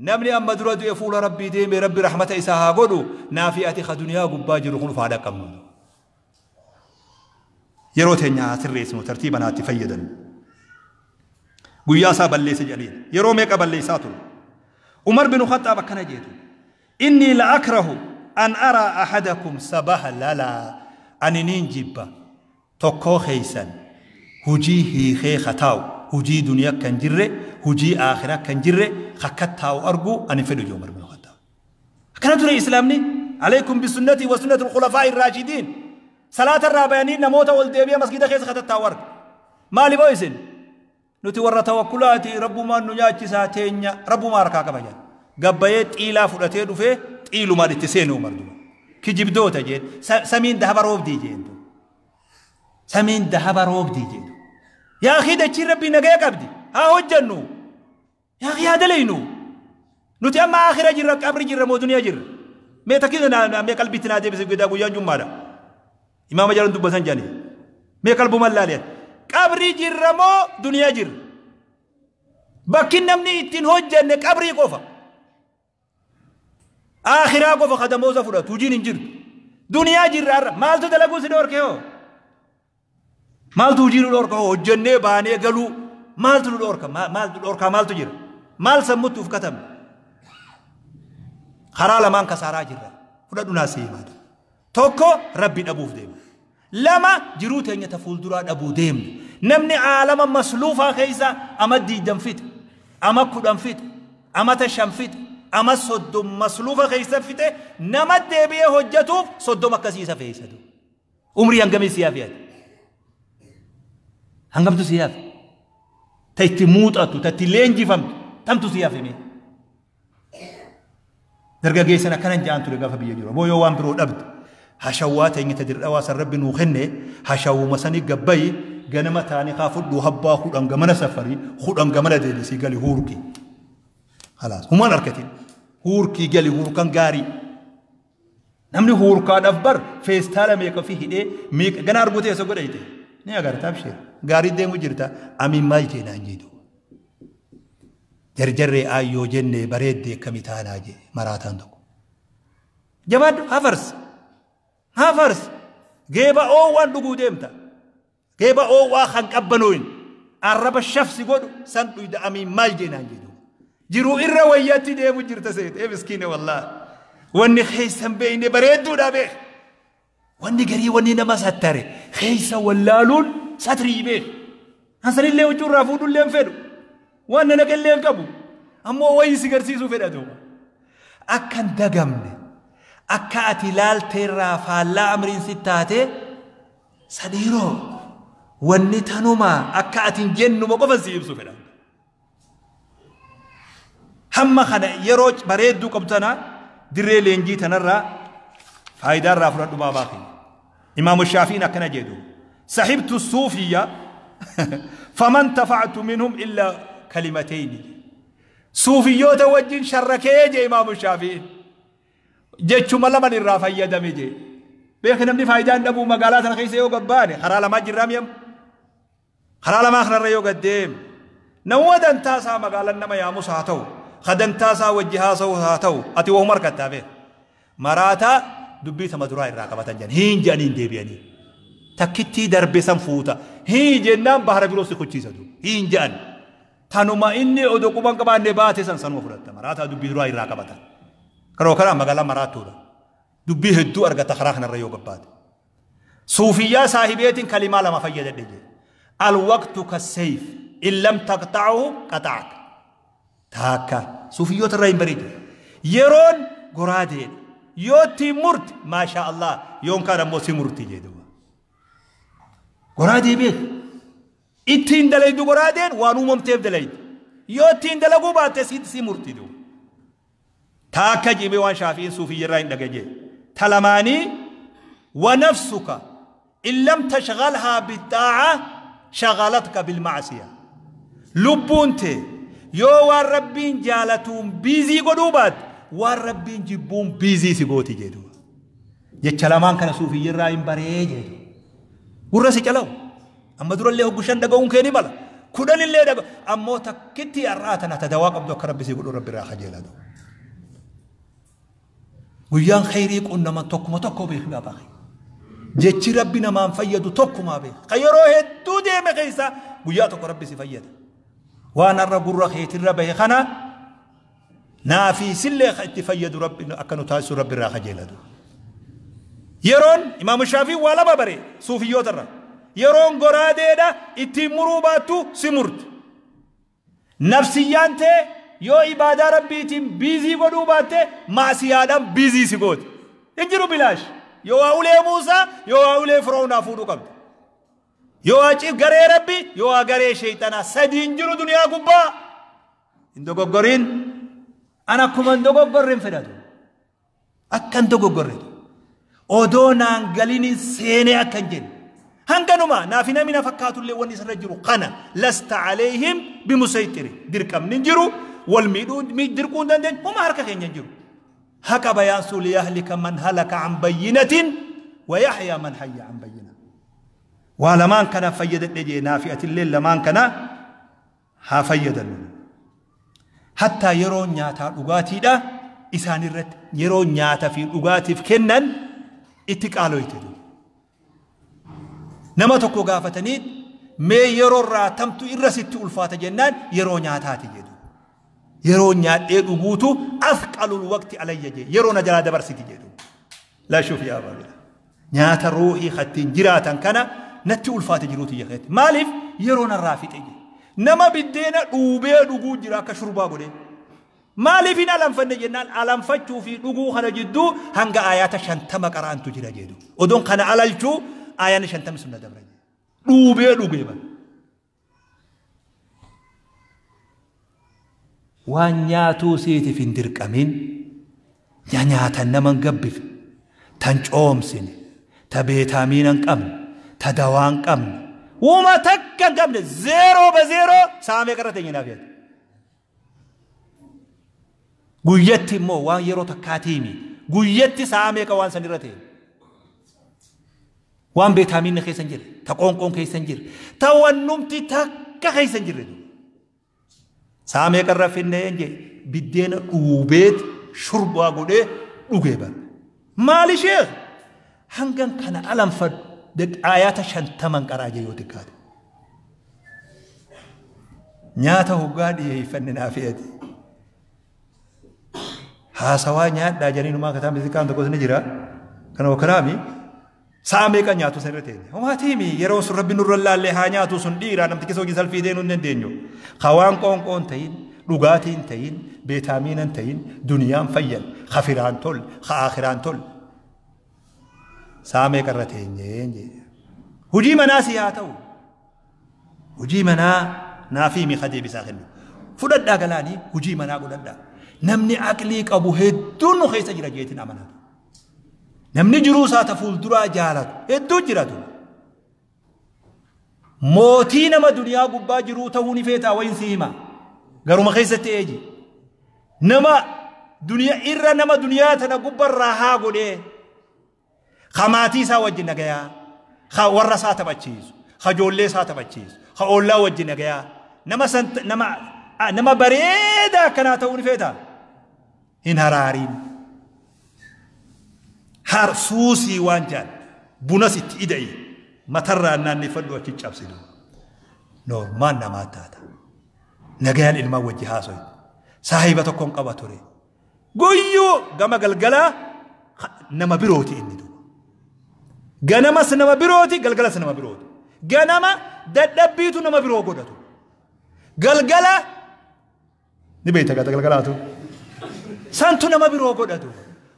namni amma dura du'e fuula rabbii deeme rabbi rahmata isaa haa godhu naafi ati ka duniyaa gubbaa jiru kun faadha qabnu yeroo teenya haa sirreessinu tartiiba naatti fayyadan guyyaa isaa balleessa jedhaniin yeroo meeqa balleessaa ture umar bin khaxaab akkana jeetu innii la akrahu an araa ahadakum sabaha lalaa ani niin jibba tokkoo keeysan hujii hiikee kataa'u hujii duniyaa kan jirre hujii akhiraa kan jirre kakkattaa'u argu ani fedhu jee umar bin khattaab akkana ture islaamni alaykum bisunnatii wa sunnati alkhulafaa irraashidiin salaata irraa bayanii namoota ol deebi'a masgida keessa katattaa'u arga maaliif oo isin nuti warra tawakkulaati rabbumaan nu nyaachisaa teenya rabbumaa harkaa qaba jedha gabbayee xiilaa fudhatee dhufee xiilumaan itti seenu umar duba kijibdoota jeen samiin dahaba roobdii jeentu samiin dahaba roobdii jedhu yaa akii dachiin rabbii nagaya qabdi haa hojjannu yaa akii haa dalaynu nuti amma akhira jirra qabri jirra moo duniyaa jirra mee takkii mee qalbitti naa deebise guyyaa guyyaan jummaadha إمام جارن دبسان جاني مي قلبو مال لاليات قبري جر رمو دنيا جر باكين نمني اتن هج جاني قبري قوفا. آخرا قوفا خدموزا فورا توجين انجر دنيا جر رار. مالتو دلقو سنور كيو مالتو جر رور كيو جنة باني قلو. مالتو رور كيو مالتو رور كيو مالتو جر مال سمتو فكتم خرالا مانكا سارا جر فورا دنا سيما توكو ربين أبوف ديما lama jiruu teenya ta fuulduraa dhabuu deemne namni aalama masluufaa keessa ama diidan fixe ama kudhan fixe amata shan fixe ama soddom masluufa keessa fixe nama deebi'ee hojjatuuf soddom akkasiisa feesatu umrii hangamii siyaa fe'ate hangamtu si yaafe ta itti muuxattu ta itti leenjifamtu tamtu si yaafe mee dargaggeessan akkanan ja'an ture gaafa biyya jiru waan biroo dhabde hashawwaa teenya ta dirdhawaa san rabbi nuu kenne hashawwuma sanii gabbayi ganama taanii kaa fudhu habbaa hudhan gamana safarii hudhan gamana deebisii gali huurki halaas humaan harkatiin huurkii gali huurkan gaarii namni huurkaadhaaf bar feestaala meeqa fi hidhee meeqa gana argutee isa godhayte ni agartaaf shee gaarii deemu jirta amin maal jeenaan jedhu jarjarree aayyoo jennee bareeddee akkami taanaa jee maraataan tokko jabaadhu hafars hafars geeba oowwaan dhuguu deemta geeba oowwaa kan qabbanooyin arraba shafsi godhu san dhuyda amin maal jeenaan jedhu jiruu irra wayyaatti deemu jirta seetee miskiine wallaa wanni keeysan beeyne bareedduudha beek wanni garii wanni nama sattare keeysa wallaaluun satrii beek hansanillee huccuurraa fuudhullee hin fedhu waan na naqallee hin qabu ammoo wayii si garsiisuu fedha duuba akka hin dagamne akka ati ilaalteerraa faallaa amriin si taate sadhiiroo wanni tanumaa akka atiin jennuma qofan si ibsu fedha hamma kana yeroo bareedduu qabdu tana dirree leenjii tanarraa faayidaa irraa fudhadhu baabaa keenya imaamu shaafiin akkana jedhu sahibtu suufiyya faman tafactu minhum illaa kalimatayni suufiyyoota wajjin sharrakee jee imaamu shaafiin jechuma laman irraa fayyadame jee beeka namni faayidaan dhabuu magaalaa sana keessa yoo gabbaane karaa lamaa jirraa miyam karaa lamaa kanarra yoo gaddeem nama dantaasaa magaalaan nama yaamus haa ta'u kadantaasaa wajji haasa'u haa ta'u ati wahuma harkattaa beeka maraataa dubbii sama duraa irraa qabatan jedhan hin jedhaniin deebi'anii takkittii darbe san fuuta hin jennaan bahara biroo si kuchiisatu hin jedhan tanuma inni odoo quban qabaanne baate san sanuma fudhatta maraataa dubbii duraa irraa qabatan karoo karaa magaalaa maraattuudha dubbii hedduu argata karaa kanarra yoo gabbaate suufiyyaa saahibeetiin kalimaa lama fayyadadhe jee alwaqtu kasseeyf in lam taqxacahu qaxacaka taakka suufiyyoota irraa hin bareedu yeroon goraadeedha yoo ittiin murti maashaa Allah yoon kaan ammoo si murti jedhu goraadee beeku ittiin dalaydu goraadeen waan uumamteef dalaydu yoo ittiin dalaguu baatte si murti du تاكج بوان شافين صوفي جرائن دقجة تلماني ونفسك إن لم تشغلها بالطاعة شغلتك بالمعصية لبونت يو والربين جالتون بيزي قدوبات والربين جبون بيزي سيقوتي جدو يتشلمان كان صوفي جرائن بريه جدو ورسي جلو أما دور اللي هو بشان دقون كيني مالا كدن اللي دقون أما تكتي أراتنا تدواقب دوك ربي سيقولوا ربي راخ جيلا guyyaan khayrii qunnaman tokkuma tokko beeku yaa baaqi jechi rabbi namaan fayyadu tokkumaa beeku kan yeroo hedduu deeme keessa guyyaa tokko rabbi si fayyada waan har'a gurra keetirra bahe kana naafiisillee itti fayyadu rabbi akka nu taasisu rabbi irraa kajeelatu. yeroon imaamu shaafii waa lama bare suufiyyoota yeroon goraadeedha ittiin muruu baattu si murti nafsiyyaan tee yoo ibaadaa rabbiitiin biizii godhuu baatte maasiyaadhaan biizii si gooti hin jiru bilaash yoo waa ulee muusaa yoo waa ulee firoonaa fuudhuu qabdu yoo waa garee rabbi yoo waa garee sheeyxanaa sadii hin jiru duniyaa gubbaa hin dogoggoriin an akkuma hin dogoggorre fedhatu akka hin dogoggorretu odoo naan galini seenee akka hin naafi namni na fakkaatullee wanni isarra jiru kana lasta aleehim bimusaytiri dirqamni hin jiru والميدون ميدركون دندن وما هركا كين ينجر هكا بيانسو ليهلك من هلك عن بينة ويحيى من حي عن بينة. وعلى ما كان فيد نجي نافئة الليل لما كان ها فيد حتى يرون نياتا الأغاتي دا إسان الرد يرون نياتا في الأغاتي في كنن اتكالو يتدو. نما تكو غافتنين مي يرون را إرسي تؤلفات جنان يرون نياتا تجد. Yeroo nyaadhee dhuguutu asqalul waqti alayya jedhe yeroo na jalaa dabarsiti jedhu laashuuf yaa baabila nyaata ruuhii kattiin jiraatan kana natti ulfaate jiruuti jedheeti maaliif yeroo narraa fixe jedhe nama biddeena dhuubee dhuguu jira akka shurbaa godhee maaliif hin alanfanne jennaan alanfachuu fi dhuguu kana jidduu hanga aayaata shantama qaraantu jira jedhu odoon kana alalchuu aayaan shantamni sunna dabra dhuubee dhugee bara waan nyaatuu siitiif hin dirqamin yaa nyaatan naman gabbifne tan coomsine ta beetaamiina hin qabne ta dawaa hin qabne wuma takka hin qabne zeeroo ba zeeroo saamee qarra teenya naaf jedhe guyyatti immoo waan yeroo takkaatiimi guyyatti sa'a meeqa waan san irra ta'e waan beetaamiinni keessa hin jirre ta qoonqoon keessa hin jirre ta wannumti takka keessa hin jirre sa'a meeqa irra finnee hin jedhe biddeena dhuubeet shurbaa godhee dhugee bara maali ishee hangan kana alanfadhu aayaata shantaman qaraa jee yoo xiqqaate nyaata hoggaa dhiyeeffanne naa fe'ate haasawaa nyaadhaa jedhanii numaa kataa misikaan tokkos ni jira kana okaraami sa'a meeqa nyaatu san irra teenya homaatiimi yeroo sun rabbi nurra laallee haa nyaatu sun dhiiraa namti keessa hojii salfii deemuu hin dandeenyu hawaan qoonqoon ta'in dhugaatiin ta'in beetaamiinan ta'in duniyaan fayyan hafiraan tol haakhiraan tol sa'a meeqa irra teenyee hujii manaas haa ta'u hujii manaa naafii mi kadee bisaa kennu fudhadhaa galaanii hujii manaa godhadhaa namni aqlii qabu hedduun nu keessa jira jeetin amanatu namni jiruu isaa fuulduraa jaalatu hedduun jiratu mootii nama duniyaa gubbaa jiruu ta'uu ni feetaa wayin si hima garuma keessatti eeji nama duniyaa irra nama duniyaa tana gubbarraa haa godhee kamaatii isaa wajjin nagayaa ka warra isaa taphachiisu ka ijoollee isaa taphachiisu ka ollaa wajjin nagayaa nama nama nama bareedaa akkanaa ta'uu ni feetaa hin haraariin har suusii waan jaan bunas itti ida'i matarraa naanneffadhu achi cabsidu normaan namaa taata nagayaan ilmaan wajji haasoy saahiba tokkoon qaba ture guyyuu gama galgalaa nama birooti inni duuba ganamas nama birooti galgalas nama birooti ganama dadhabbiitu nama biroo godhatu galgala ni beeyta gata galgalaatu santu nama biroo godhatu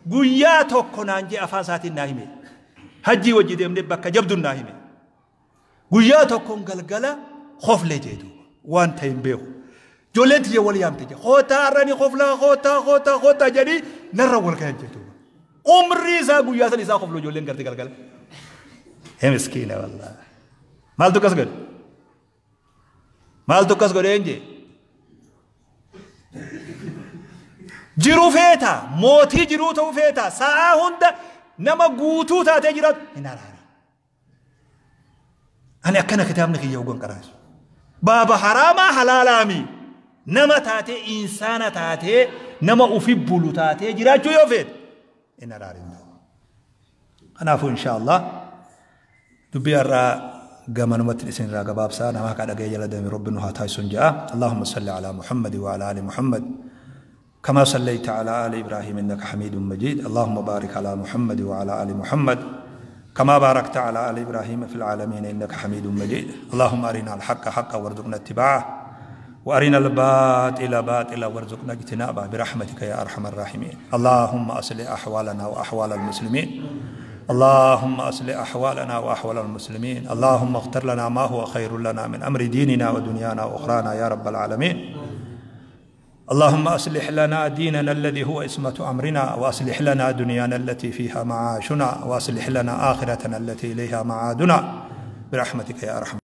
guyyaa tokko naan jee afaan isaatiin naa hime hajjii wajji deemnee bakka jabduun naa hime guyyaa tokkoon galgala hoflee jeetu waan ta'e hin beeku ijoolleen tiyya wal yaamte jee hootaa har'ani hoflaa hootaa hootaa hootaa jedhii narra wal gahan jeetu umrii isaa guyyaa san isaa hoflu ijoolleen garte galgala he miskiina wallaa maaltu akkas godhe maaltu akkas godhe feeta mootii jiruu ta'uu feeta sa'aa hunda nama guutuu taatee jiraatu hin araara ani akkana kitaabni kiyya hogan qaraasu baaba haraamaa halaalaami nama taatee insaana taatee nama ufi bulu taatee jiraachuu yoo feete hin araarin kanaafuu insha allah dubbii har'aa gamanumatti isin irraa gabaabsaa namaa kaa dhagee jala deeme rabbi nu haa taasisuun ja'a allahumma salli alaa muhammadi wa alaa ali muhammad كما صليت على آل إبراهيم إنك حميد مجيد. اللهم بارك على محمد وعلى آل محمد. كما باركت على آل إبراهيم في العالمين إنك حميد مجيد. اللهم أرنا الحق حقا وارزقنا اتباعه. وأرنا الباطل باطلا وارزقنا اجتنابه. برحمتك يا أرحم الراحمين. اللهم أصلح أحوالنا وأحوال المسلمين. اللهم أصلح أحوالنا وأحوال المسلمين. اللهم اختر لنا ما هو خير لنا من أمر ديننا ودنيانا وأخرانا يا رب العالمين. اللهم أصلح لنا ديننا الذي هو اسمة أمرنا وأصلح لنا دنيانا التي فيها معاشنا وأصلح لنا آخرتنا التي إليها معادنا. برحمتك يا أرحم